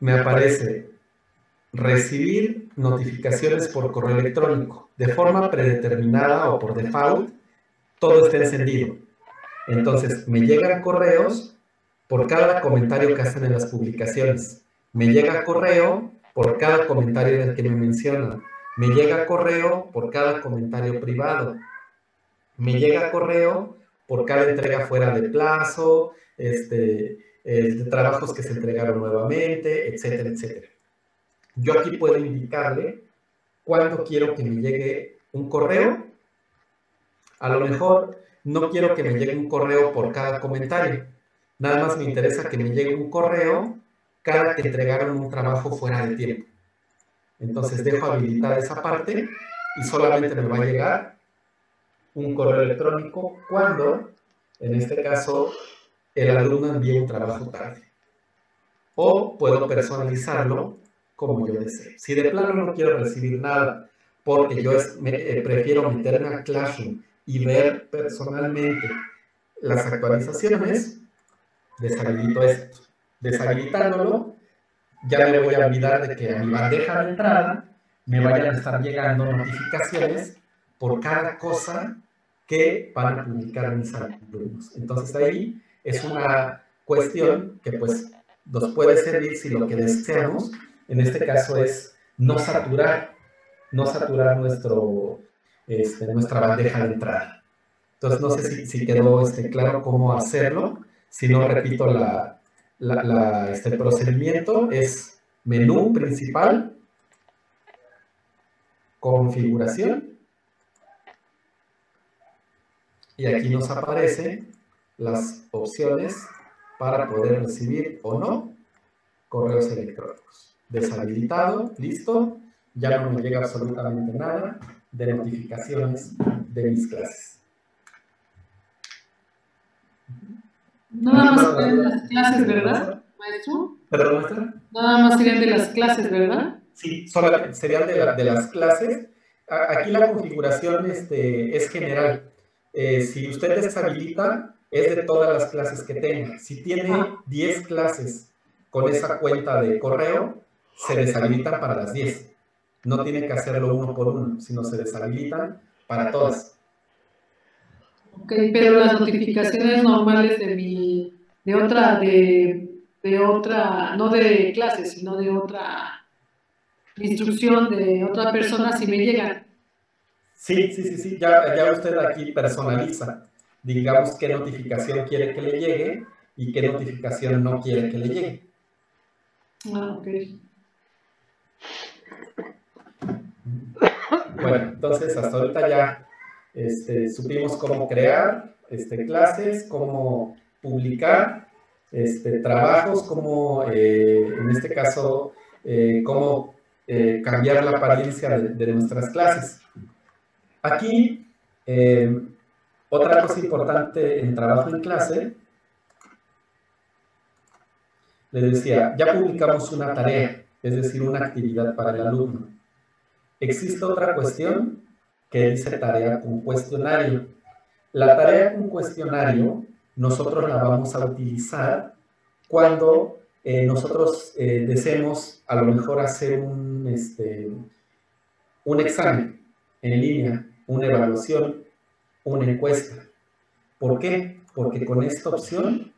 me aparece recibir notificaciones por correo electrónico de forma predeterminada o por default, todo está encendido. Entonces, me llegan correos por cada comentario que hacen en las publicaciones. Me llega correo por cada comentario en el que me mencionan. Me llega correo por cada comentario privado. Me llega correo por cada entrega fuera de plazo, este, eh, trabajos que se entregaron nuevamente, etcétera, etcétera. Yo aquí puedo indicarle cuándo quiero que me llegue un correo. A lo mejor no quiero que me llegue un correo por cada comentario. Nada más me interesa que me llegue un correo cada que entregaron un trabajo fuera de tiempo. Entonces dejo habilitada esa parte y solamente me va a llegar un correo electrónico cuando, en este caso, el alumno envíe un trabajo tarde. O puedo personalizarlo como yo desee. Si de plano no quiero recibir nada porque yo eh, prefiero meterme a Classroom y ver personalmente las actualizaciones, deshabilito esto deshabilitándolo, ya me voy a olvidar de que a mi bandeja de entrada me vayan a estar llegando notificaciones por cada cosa que van a publicar mis alumnos. Entonces ahí es una cuestión que pues nos puede servir si lo que deseamos, en este caso es no saturar, no saturar nuestro, este, nuestra bandeja de entrada. Entonces no sé si, quedó este, claro cómo hacerlo, si no repito la, este, procedimiento es menú principal, configuración, y aquí nos aparecen las opciones para poder recibir o no correos electrónicos. Deshabilitado, listo, ya no me llega absolutamente nada de notificaciones de mis clases. Nada más serían de las clases, ¿verdad, maestro? ¿Perdón, maestra? Nada más serían de las clases, ¿verdad? Sí, solamente serían de, de las clases. Aquí la configuración este, es general. Eh, si usted deshabilita, es de todas las clases que tenga. Si tiene 10 clases con esa cuenta de correo, se deshabilitan para las 10. No tiene que hacerlo uno por uno, sino se deshabilitan para todas. Ok, pero las notificaciones normales de mi, de otra, de, de otra, no de clases, sino de otra instrucción de otra persona, si me llegan. Sí, sí, sí, sí, ya, ya usted aquí personaliza digamos qué notificación quiere que le llegue y qué notificación no quiere que le llegue. Ah, ok. Bueno, entonces hasta ahorita ya este, supimos cómo crear este, clases, cómo publicar este, trabajos, cómo, eh, en este caso, eh, cómo eh, cambiar la apariencia de, nuestras clases. Aquí otra cosa importante en trabajo en clase, les decía, ya publicamos una tarea, es decir, una actividad para el alumno. Existe otra cuestión que dice tarea con cuestionario. La tarea con cuestionario nosotros la vamos a utilizar cuando eh, nosotros eh, deseemos a lo mejor hacer un, este, un examen en línea, una evaluación una encuesta. ¿Por qué? Porque con esta opción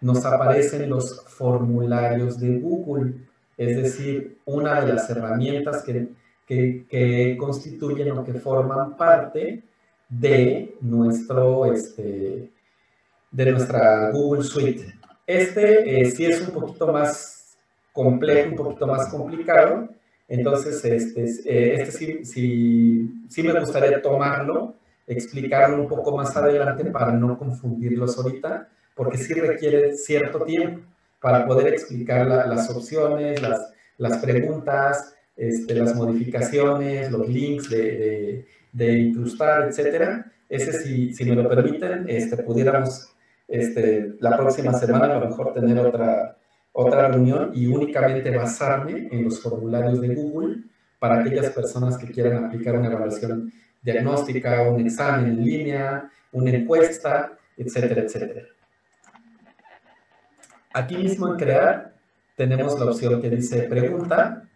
nos aparecen los formularios de Google, es decir, una de las herramientas que, que, constituyen o que forman parte de, nuestro, este, de nuestra Google Suite. Este eh, sí es un poquito más complejo, un poquito más complicado, entonces este, eh, este sí, sí, sí me gustaría tomarlo explicarlo un poco más adelante para no confundirlos ahorita, porque sí requiere cierto tiempo para poder explicar las opciones, las, las preguntas, este, las modificaciones, los links de, de, incrustar, etcétera. Ese, si, si me lo permiten, este, pudiéramos este, la próxima semana a lo mejor tener otra, otra reunión y únicamente basarme en los formularios de Google para aquellas personas que quieran aplicar una evaluación diagnóstica, un examen en línea, una encuesta, etcétera, etcétera. Aquí mismo en crear tenemos la opción que dice pregunta.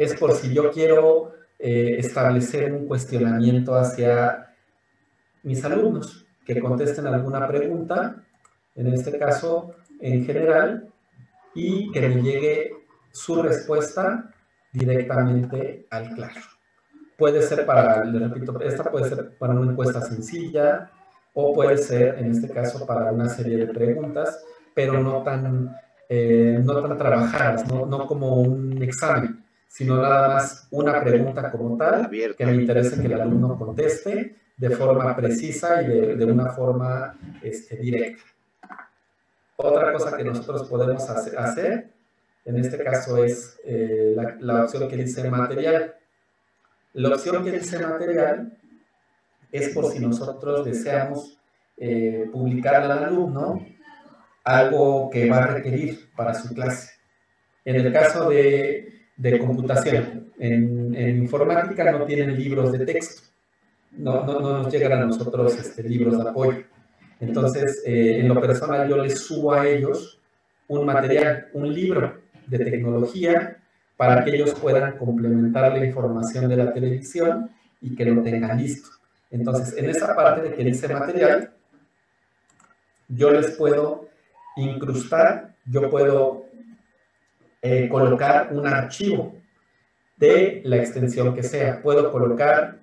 Es por si yo quiero eh, establecer un cuestionamiento hacia mis alumnos que contesten alguna pregunta, en este caso en general, y que me llegue su respuesta directamente al claro. Puede ser para, le repito, esta puede ser para una encuesta sencilla o puede ser, en este caso, para una serie de preguntas, pero no tan, eh, no tan trabajadas, no, no, como un examen, sino nada más una pregunta como tal que me interesa que el alumno conteste de forma precisa y de, de una forma este, directa. Otra cosa que nosotros podemos hacer, en este caso es eh, la, la opción que dice material. La opción que dice material es por si nosotros deseamos eh, publicar al alumno algo que va a requerir para su clase. En el caso de, de computación, en, informática no tienen libros de texto, no, no, no nos llegan a nosotros este, libros de apoyo. Entonces, eh, en lo personal, yo les subo a ellos un material, un libro de tecnología para que ellos puedan complementar la información de la televisión y que lo tengan listo. Entonces, en esa parte de que dice material, yo les puedo incrustar, yo puedo eh, colocar un archivo de la extensión que sea. Puedo colocar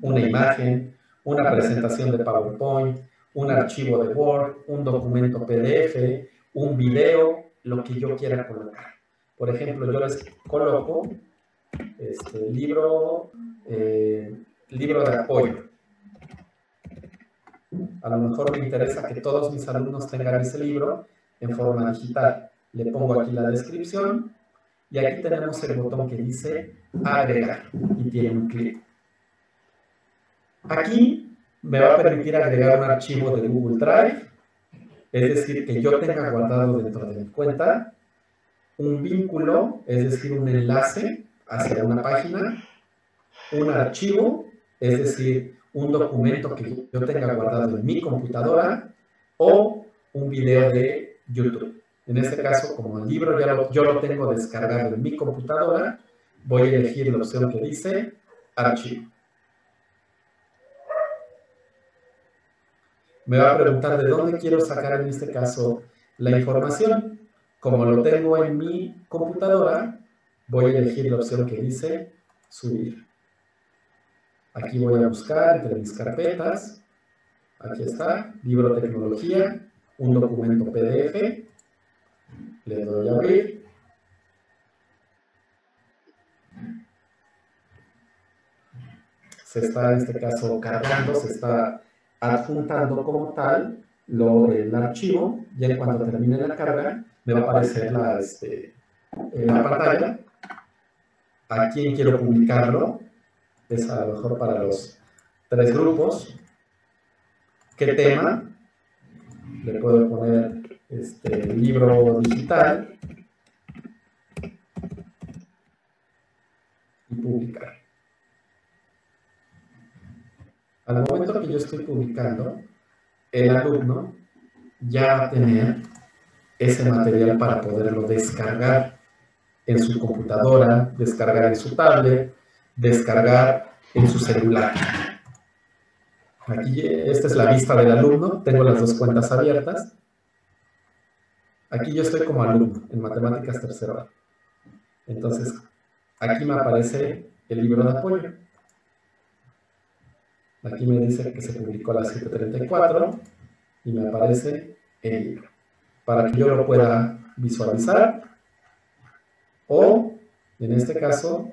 una imagen, una presentación de PowerPoint, un archivo de Word, un documento PDF, un video, lo que yo quiera colocar. Por ejemplo, yo les coloco este, libro, eh, libro de apoyo. A lo mejor me interesa que todos mis alumnos tengan ese libro en forma digital. Le pongo aquí la descripción y aquí tenemos el botón que dice agregar y tiene un clic. Aquí me va a permitir agregar un archivo de Google Drive, es decir, que yo tenga guardado dentro de mi cuenta un vínculo, es decir, un enlace hacia una página, un archivo, es decir, un documento que yo tenga guardado en mi computadora o un video de YouTube. En este caso, como el libro ya yo lo tengo descargado en mi computadora, voy a elegir la opción que dice archivo. Me va a preguntar de dónde quiero sacar en este caso la información. Como lo tengo en mi computadora, voy a elegir la opción que dice subir. Aquí voy a buscar entre mis carpetas. Aquí está, libro tecnología, un documento PDF. Le doy a abrir. Se está en este caso cargando, se está adjuntando como tal lo, el archivo. Ya cuando termine la carga, me va a aparecer la, este, en la pantalla a quién quiero publicarlo. Es a lo mejor para los tres grupos. ¿Qué tema? Le puedo poner este libro digital y publicar. Al momento que yo estoy publicando, el alumno ya va ese material para poderlo descargar en su computadora, descargar en su tablet, descargar en su celular. Aquí, esta es la vista del alumno, tengo las dos cuentas abiertas. Aquí yo estoy como alumno en Matemáticas Tercero Entonces, aquí me aparece el libro de apoyo. Aquí me dice que se publicó a las 7.34 y me aparece el libro para que yo lo pueda visualizar o, en este caso,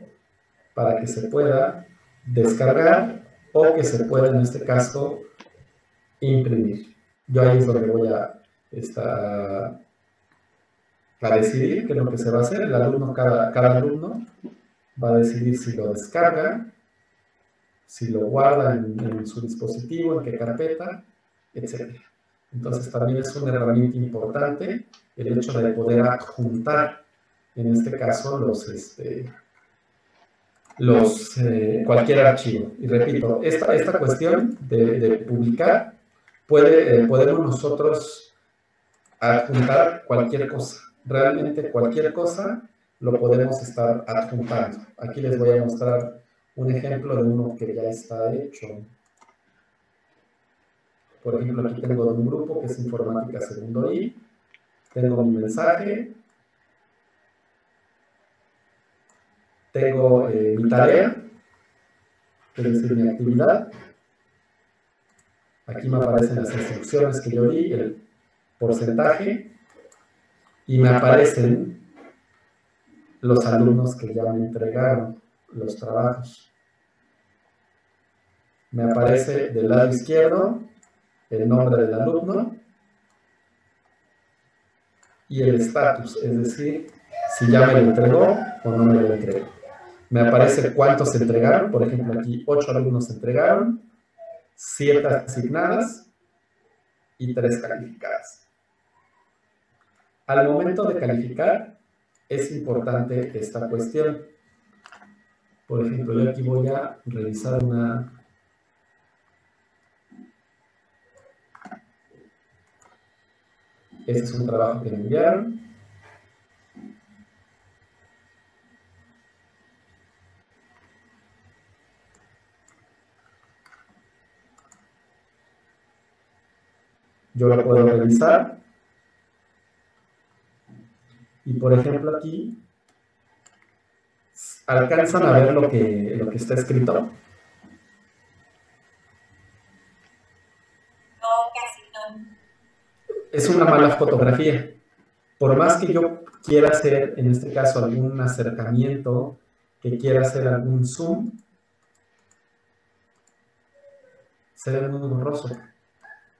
para que se pueda descargar o que se pueda, en este caso, imprimir. Yo ahí es donde voy a, estar, a decidir qué es lo que se va a hacer. El alumno, cada, cada alumno va a decidir si lo descarga, si lo guarda en, en su dispositivo, en qué carpeta, etc. Entonces también es una herramienta importante el hecho de poder adjuntar, en este caso, los, este, los, eh, cualquier archivo. Y repito, esta, esta cuestión de, publicar, puede, eh, podemos nosotros adjuntar cualquier cosa. Realmente cualquier cosa lo podemos estar adjuntando. Aquí les voy a mostrar un ejemplo de uno que ya está hecho. Por ejemplo, aquí tengo un grupo que es Informática Segundo I. Tengo mi mensaje. Tengo eh, mi tarea, que es mi actividad. Aquí me aparecen las instrucciones que yo di, el porcentaje, y me aparecen los alumnos que ya me entregaron los trabajos. Me aparece del lado izquierdo el nombre del alumno y el estatus, es decir, si ya me lo entregó o no me lo entregó. Me aparece cuántos se entregaron, por ejemplo aquí ocho alumnos se entregaron, siete asignadas y tres calificadas. Al momento de calificar, es importante esta cuestión. Por ejemplo, yo aquí voy a revisar una... Este es un trabajo que me enviaron. Yo lo puedo revisar. Y por ejemplo aquí, ¿alcanzan a ver lo que, lo que está escrito? No, casi no. Es una mala fotografía. Por más que yo quiera hacer, en este caso, algún acercamiento, que quiera hacer algún zoom, se ve muy borroso.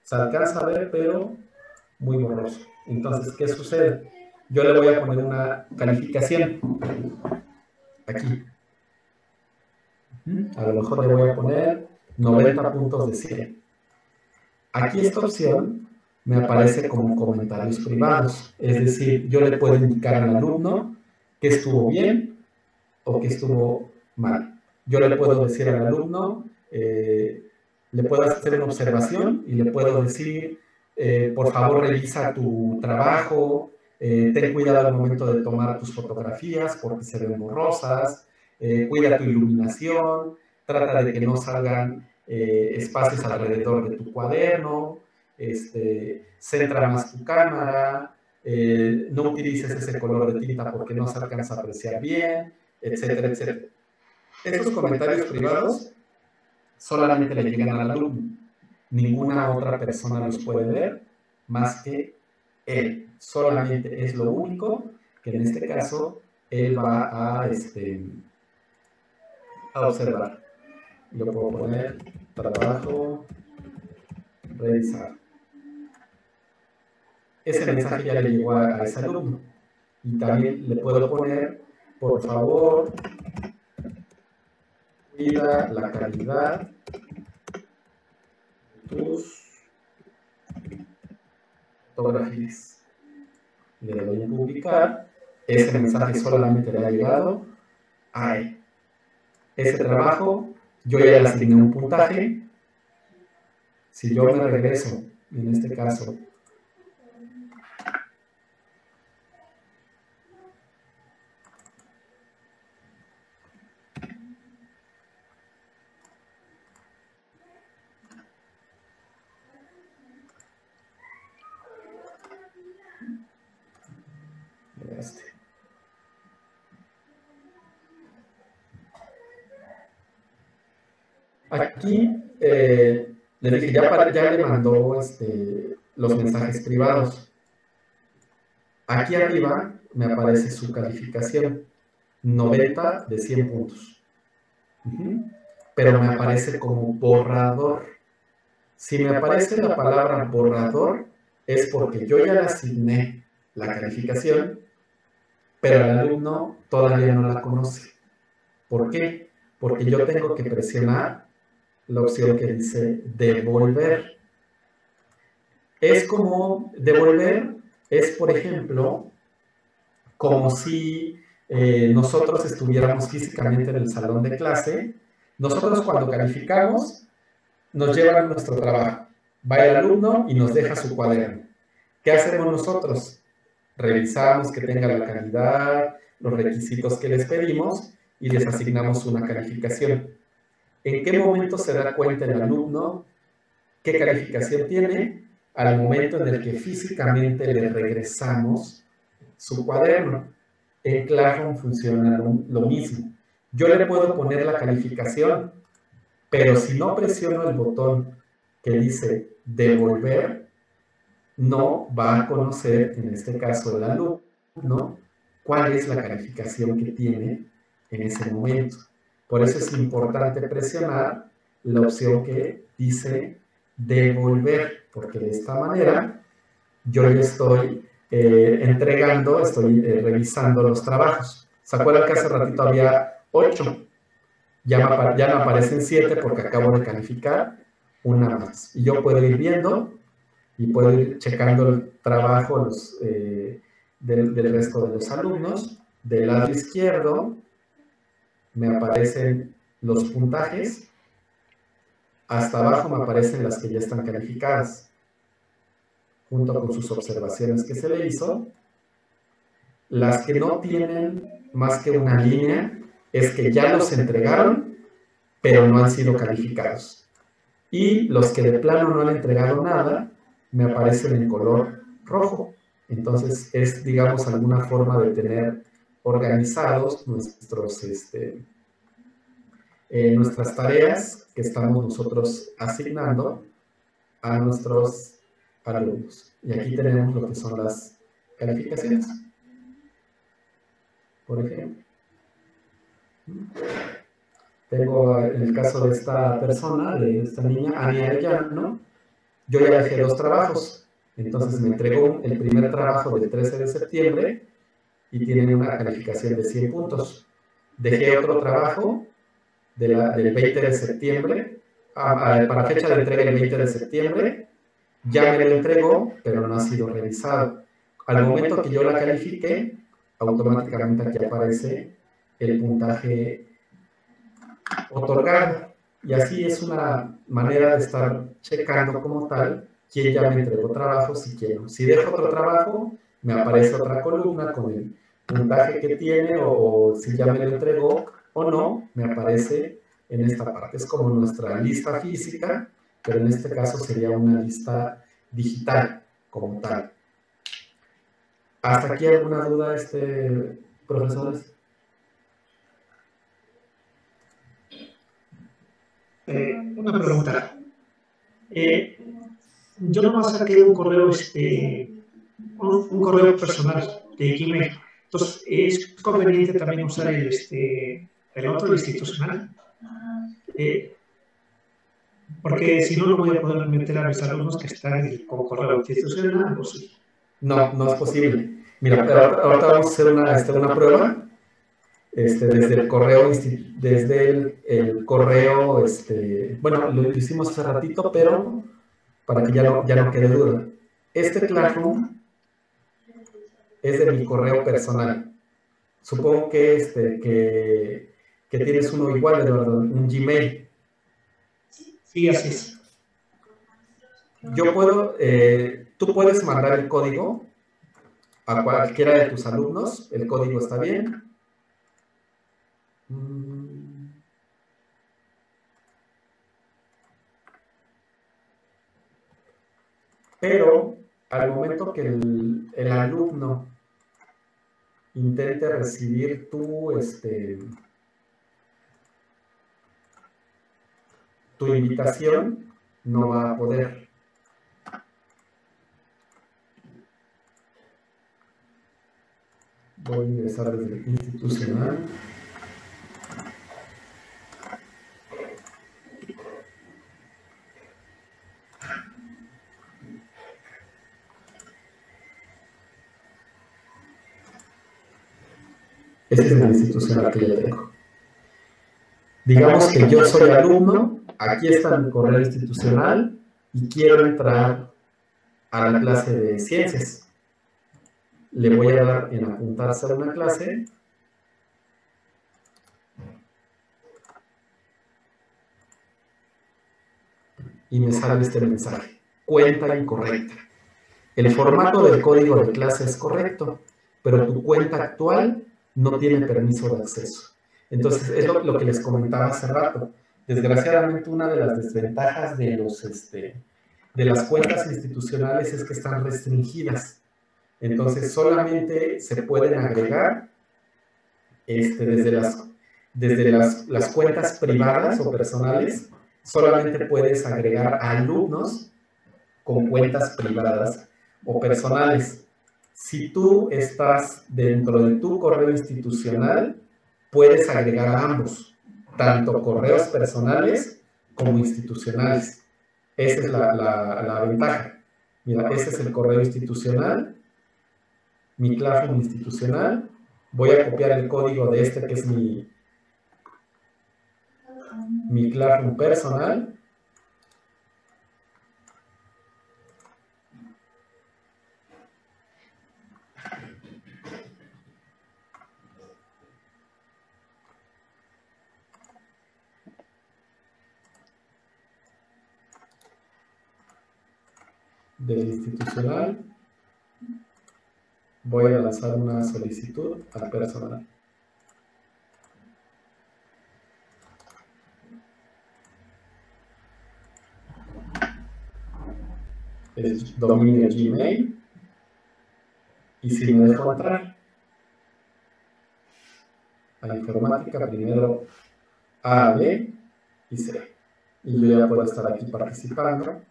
Se alcanza a ver, pero muy borroso. Entonces, ¿qué sucede? Yo le voy a poner una calificación aquí. A lo mejor le voy a poner 90 puntos de 100. Aquí esta opción me aparece como comentarios privados. Es decir, yo le puedo indicar al alumno que estuvo bien o que estuvo mal. Yo le puedo decir al alumno, eh, le puedo hacer una observación y le puedo decir, eh, por favor revisa tu trabajo, eh, ten cuidado al momento de tomar tus fotografías porque se ven borrosas, eh, cuida tu iluminación, trata de que no salgan espacios alrededor de tu cuaderno, este, centra más tu cámara, no utilices ese color de tinta porque no se alcanza a apreciar bien, etcétera, etcétera. Estos comentarios privados solamente le llegan al alumno. Ninguna otra persona los puede ver más que él. Solamente es lo único que en este caso él va a, este, a observar. Yo puedo poner trabajo, revisar. Ese mensaje ya le llegó a, a ese alumno. Y también le puedo poner, por favor, cuida la calidad de tus fotografías. Le doy publicar. Ese mensaje solamente le ha llegado a él. Ese trabajo, yo ya le asigné un puntaje. Si yo me regreso, en este caso, Aquí eh, le dije, ya, ya le mandó este, los mensajes privados. Aquí arriba me aparece su calificación, 90 de 100 puntos. Pero me aparece como borrador. Si me aparece la palabra borrador, es porque yo ya le asigné la calificación, pero el alumno todavía no la conoce. ¿Por qué? Porque yo tengo que presionar la opción que dice devolver. Es como devolver, es por ejemplo, como si eh, nosotros estuviéramos físicamente en el salón de clase. Nosotros cuando calificamos, nos llevan nuestro trabajo. Va el alumno y nos deja su cuaderno. ¿Qué hacemos nosotros? Revisamos que tenga la calidad, los requisitos que les pedimos y les asignamos una calificación. ¿En qué momento se da cuenta el alumno qué calificación tiene? Al momento en el que físicamente le regresamos su cuaderno. En Classroom funciona lo, mismo. Yo le puedo poner la calificación, pero si no presiono el botón que dice devolver, no va a conocer, en este caso el alumno, cuál es la calificación que tiene en ese momento. Por eso es importante presionar la opción que dice devolver, porque de esta manera yo le estoy eh, entregando, estoy eh, revisando los trabajos. ¿Se acuerdan que hace ratito había 8? Ya me, aparecen 7 porque acabo de calificar una más. Y yo puedo ir viendo y puedo ir checando el trabajo eh, del, del resto de los alumnos. Del lado izquierdo me aparecen los puntajes, hasta abajo me aparecen las que ya están calificadas, junto con sus observaciones que se le hizo. Las que no tienen más que una línea es que ya los entregaron, pero no han sido calificados. Y los que de plano no han entregado nada, me aparecen en color rojo. Entonces es, digamos, alguna forma de tener organizados nuestros, este, eh, nuestras tareas que estamos nosotros asignando a nuestros alumnos. Y aquí tenemos lo que son las calificaciones. Por ejemplo. Tengo en el caso de esta persona, de esta niña, Ania ¿no? yo ya dejé dos trabajos. Entonces me entregó el primer trabajo del 13 de septiembre y tiene una calificación de 100 puntos. Dejé otro trabajo del 20 de septiembre, para fecha de entrega el 20 de septiembre, ya me lo entregó, pero no ha sido revisado. Al momento que yo la califique, automáticamente aquí aparece el puntaje otorgado. Y así es una manera de estar checando como tal quién ya me entregó trabajo si quiero. Si dejo otro trabajo, me aparece otra columna con el puntaje que tiene o, si ya me lo entregó o no, me aparece en esta parte. Es como nuestra lista física, pero en este caso sería una lista digital como tal. ¿Hasta aquí alguna duda, este, profesores? Eh, una pregunta. Eh, yo nomás saqué un correo, este, un, correo personal de Gmail. Entonces, es conveniente también usar el, este, el otro institucional. Eh, porque si no, no voy a poder meter a mis alumnos que están con correo institucional. No, no es posible. Mira, ahorita vamos a hacer una, este, una prueba. Este, desde el correo, desde el, el correo, este, bueno, lo hicimos hace ratito, pero para que ya no, ya no quede duda. Este Classroom es de mi correo personal. Supongo que, este, que, que tienes uno igual, Eduardo, un Gmail. Sí, así es. Yo puedo, eh, tú puedes mandar el código a cualquiera de tus alumnos, el código está bien. Pero al momento que el, alumno intente recibir tu, este, tu invitación, no va a poder. Voy a ingresar desde institucional. Esa es la institucional que yo tengo. Digamos que yo soy alumno, aquí está mi correo institucional y quiero entrar a la clase de ciencias. Le voy a dar en apuntarse a una clase. Y me sale este mensaje. Cuenta incorrecta. El formato del código de clase es correcto, pero tu cuenta actual no tiene permiso de acceso. Entonces, es lo, que les comentaba hace rato. Desgraciadamente, una de las desventajas de, los, este, de las cuentas institucionales es que están restringidas. Entonces, solamente se pueden agregar este, desde, las, desde las, las cuentas privadas o personales, solamente puedes agregar a alumnos con cuentas privadas o personales. Si tú estás dentro de tu correo institucional, puedes agregar a ambos, tanto correos personales como institucionales. Esa es la, ventaja. Mira, ese es el correo institucional, mi Classroom institucional. Voy a copiar el código de este que es mi, mi Classroom personal del institucional, voy a lanzar una solicitud al personal. el dominio Gmail, y si me dejo entrar a informática, primero A, B y C. Y yo ya puedo estar aquí participando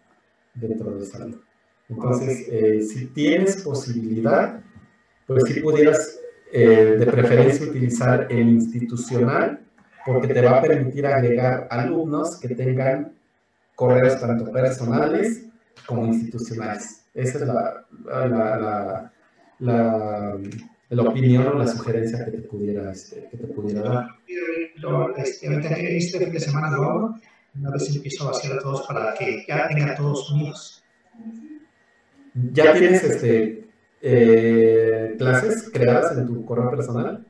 dentro del salón. Entonces, eh, si tienes posibilidad, pues si pudieras eh, de preferencia utilizar el institucional, porque te va a permitir agregar alumnos que tengan correos tanto personales como institucionales. Esa es la, la, la, la opinión o la sugerencia que te pudiera, este, que te pudiera dar. Este, este fin de semana lo hago, una vez empiezo a vaciar a todos para que ya tengan todos unidos. ¿Ya tienes este, eh, clases creadas en tu correo personal?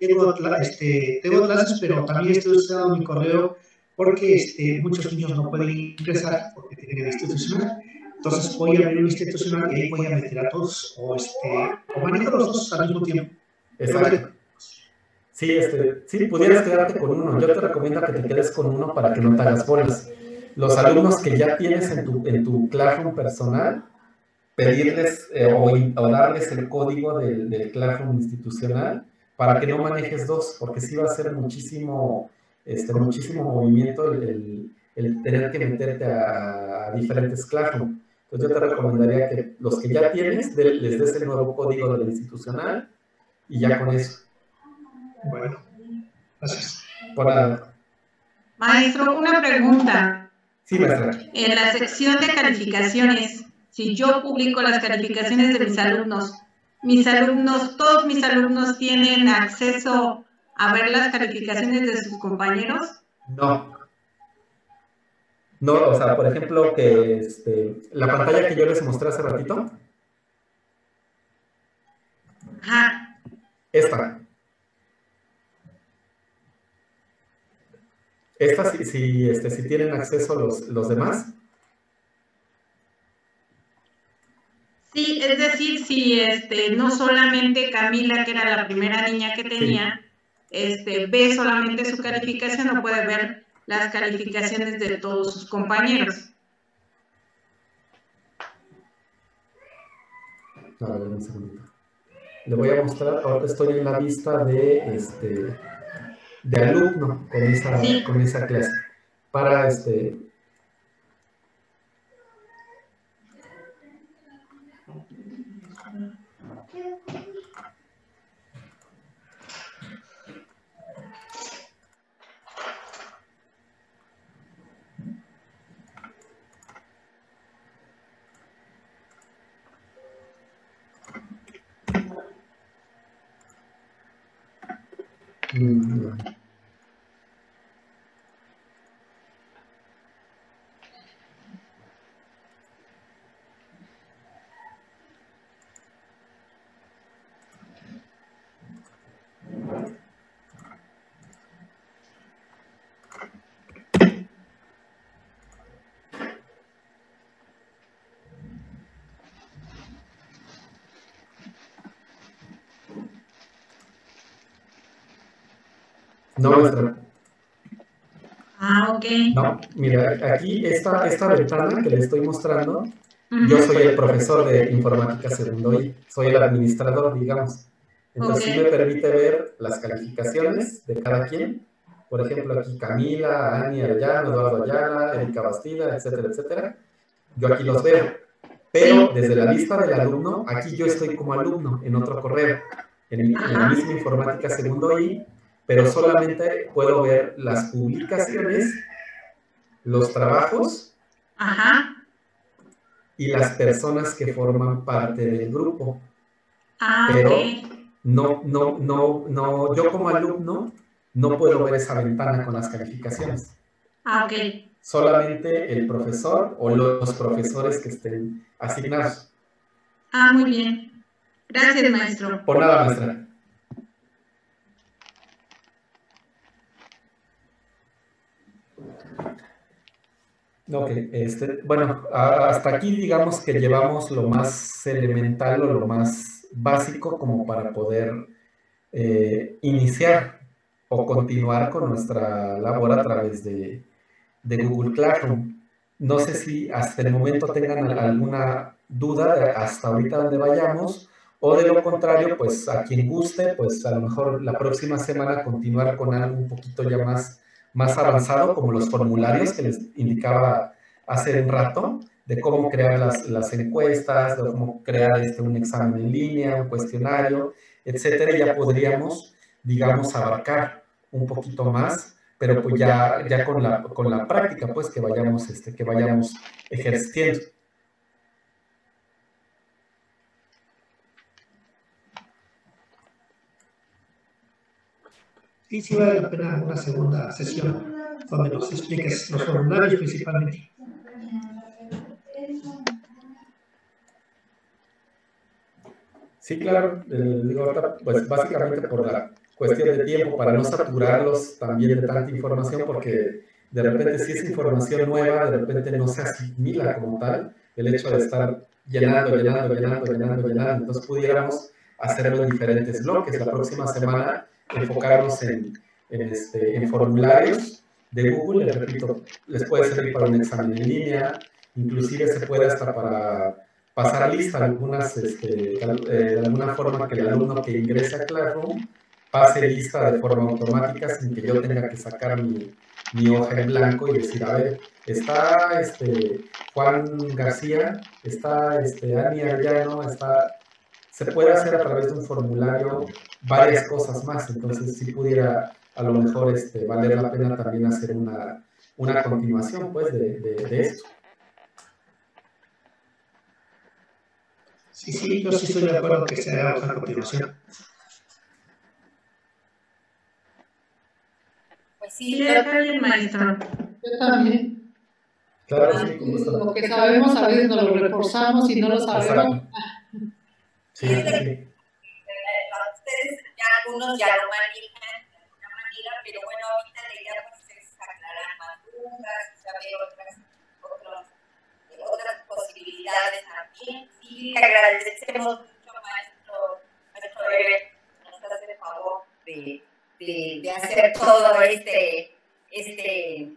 Tengo, este, tengo clases, pero también estoy usando mi correo porque este, muchos niños no pueden ingresar porque tienen el institucional. Entonces voy a abrir un institucional y ahí voy a meter a todos o, este, o manejo los dos al mismo tiempo. Exacto. Sí, este, sí, pudieras quedarte con uno. Yo te recomiendo que te quedes con uno para que no te hagas bolas. Los alumnos que ya tienes en tu, en tu Classroom personal, pedirles eh, o, darles el código del, del Classroom institucional para que no manejes dos, porque sí va a ser muchísimo, este, muchísimo movimiento el, el, tener que meterte a, diferentes Classroom. Entonces yo te recomendaría que los que ya tienes, les des el nuevo código del institucional y ya con eso. Bueno, gracias. Por nada. Maestro, una pregunta. Sí, maestra. En la sección de calificaciones, si yo publico las calificaciones de mis alumnos, mis alumnos, todos mis alumnos tienen acceso a ver las calificaciones de sus compañeros? No. No, o sea, por ejemplo, que este, la pantalla que yo les mostré hace ratito. Ajá. Esta. Esta, si, si, este, si tienen acceso los, los demás. Sí, es decir, si este, no solamente Camila, que era la primera niña que tenía, este, ve solamente su calificación, no puede ver las calificaciones de todos sus compañeros. A ver, un segundito. Le voy a mostrar, ahora estoy en la vista de, este, de alumno con esa, con esa clase. Para este, 嗯 No, maestra. Ah, ok. No, mira, aquí esta, esta ventana que le estoy mostrando, yo soy el profesor de informática segundo I, soy el administrador, digamos. Entonces sí me permite ver las calificaciones de cada quien. Por ejemplo, aquí Camila, Ani Arellano, Eduardo Ayala, Erika Bastida, etcétera, etcétera. Yo aquí los veo. Pero desde la lista del alumno, aquí yo estoy como alumno en otro correo, en, en la misma informática segundo I, pero solamente puedo ver las publicaciones, los trabajos y las personas que forman parte del grupo. Ah, pero no, no, no, no, yo como alumno no puedo ver esa ventana con las calificaciones. Ah, ok. Solamente el profesor o los profesores que estén asignados. Ah, muy bien. Gracias, maestro. Por nada, maestra. Ok, este, bueno, hasta aquí digamos que llevamos lo más elemental o lo más básico como para poder eh, iniciar o continuar con nuestra labor a través de, Google Classroom. no sé si hasta el momento tengan alguna duda de hasta ahorita donde vayamos, o de lo contrario, pues a quien guste, pues a lo mejor la próxima semana continuar con algo un poquito ya más, más avanzado, como los formularios que les indicaba hace un rato, de cómo crear las, las encuestas, de cómo crear este, un examen en línea, un cuestionario, etcétera, ya podríamos, digamos, abarcar un poquito más, pero pues ya, ya con, la, con la práctica, pues que vayamos, este, que vayamos ejerciendo. Sí, sí vale la pena una segunda sesión donde nos expliques los formularios principalmente. Sí, claro. pues básicamente por la cuestión de tiempo, para no saturarlos también de tanta información, porque de repente si es información nueva, de repente no se asimila como tal el hecho de estar llenando, llenando, llenando, llenando, llenando. Entonces pudiéramos hacerlo en diferentes bloques. La próxima semana enfocarnos en, este, en formularios de Google, les repito, les puede servir para un examen en línea, inclusive se puede hasta para pasar lista algunas, este, eh, de alguna forma que el alumno que ingrese a Classroom pase lista de forma automática sin que yo tenga que sacar mi, mi hoja en blanco y decir, a ver, está este, Juan García, está este, Ani Arellano, está... Se puede hacer a través de un formulario varias cosas más, entonces si pudiera a lo mejor este, valer la pena también hacer una, una continuación pues, de, de, de esto. Sí, sí, yo sí estoy de acuerdo que se haga otra continuación. Pues sí, yo también, maestro. Yo también. Claro, sí, como está. Lo que sabemos a veces nos lo reforzamos y no lo sabemos. Sí, sí. Ustedes ya algunos ya lo manejan de alguna manera, pero bueno, ahorita la idea pues, es aclarar más dudas, saber otras, otros, otras posibilidades también y agradecemos mucho, maestro, maestro Eber, nos hace el favor de, de, de hacer todo este, este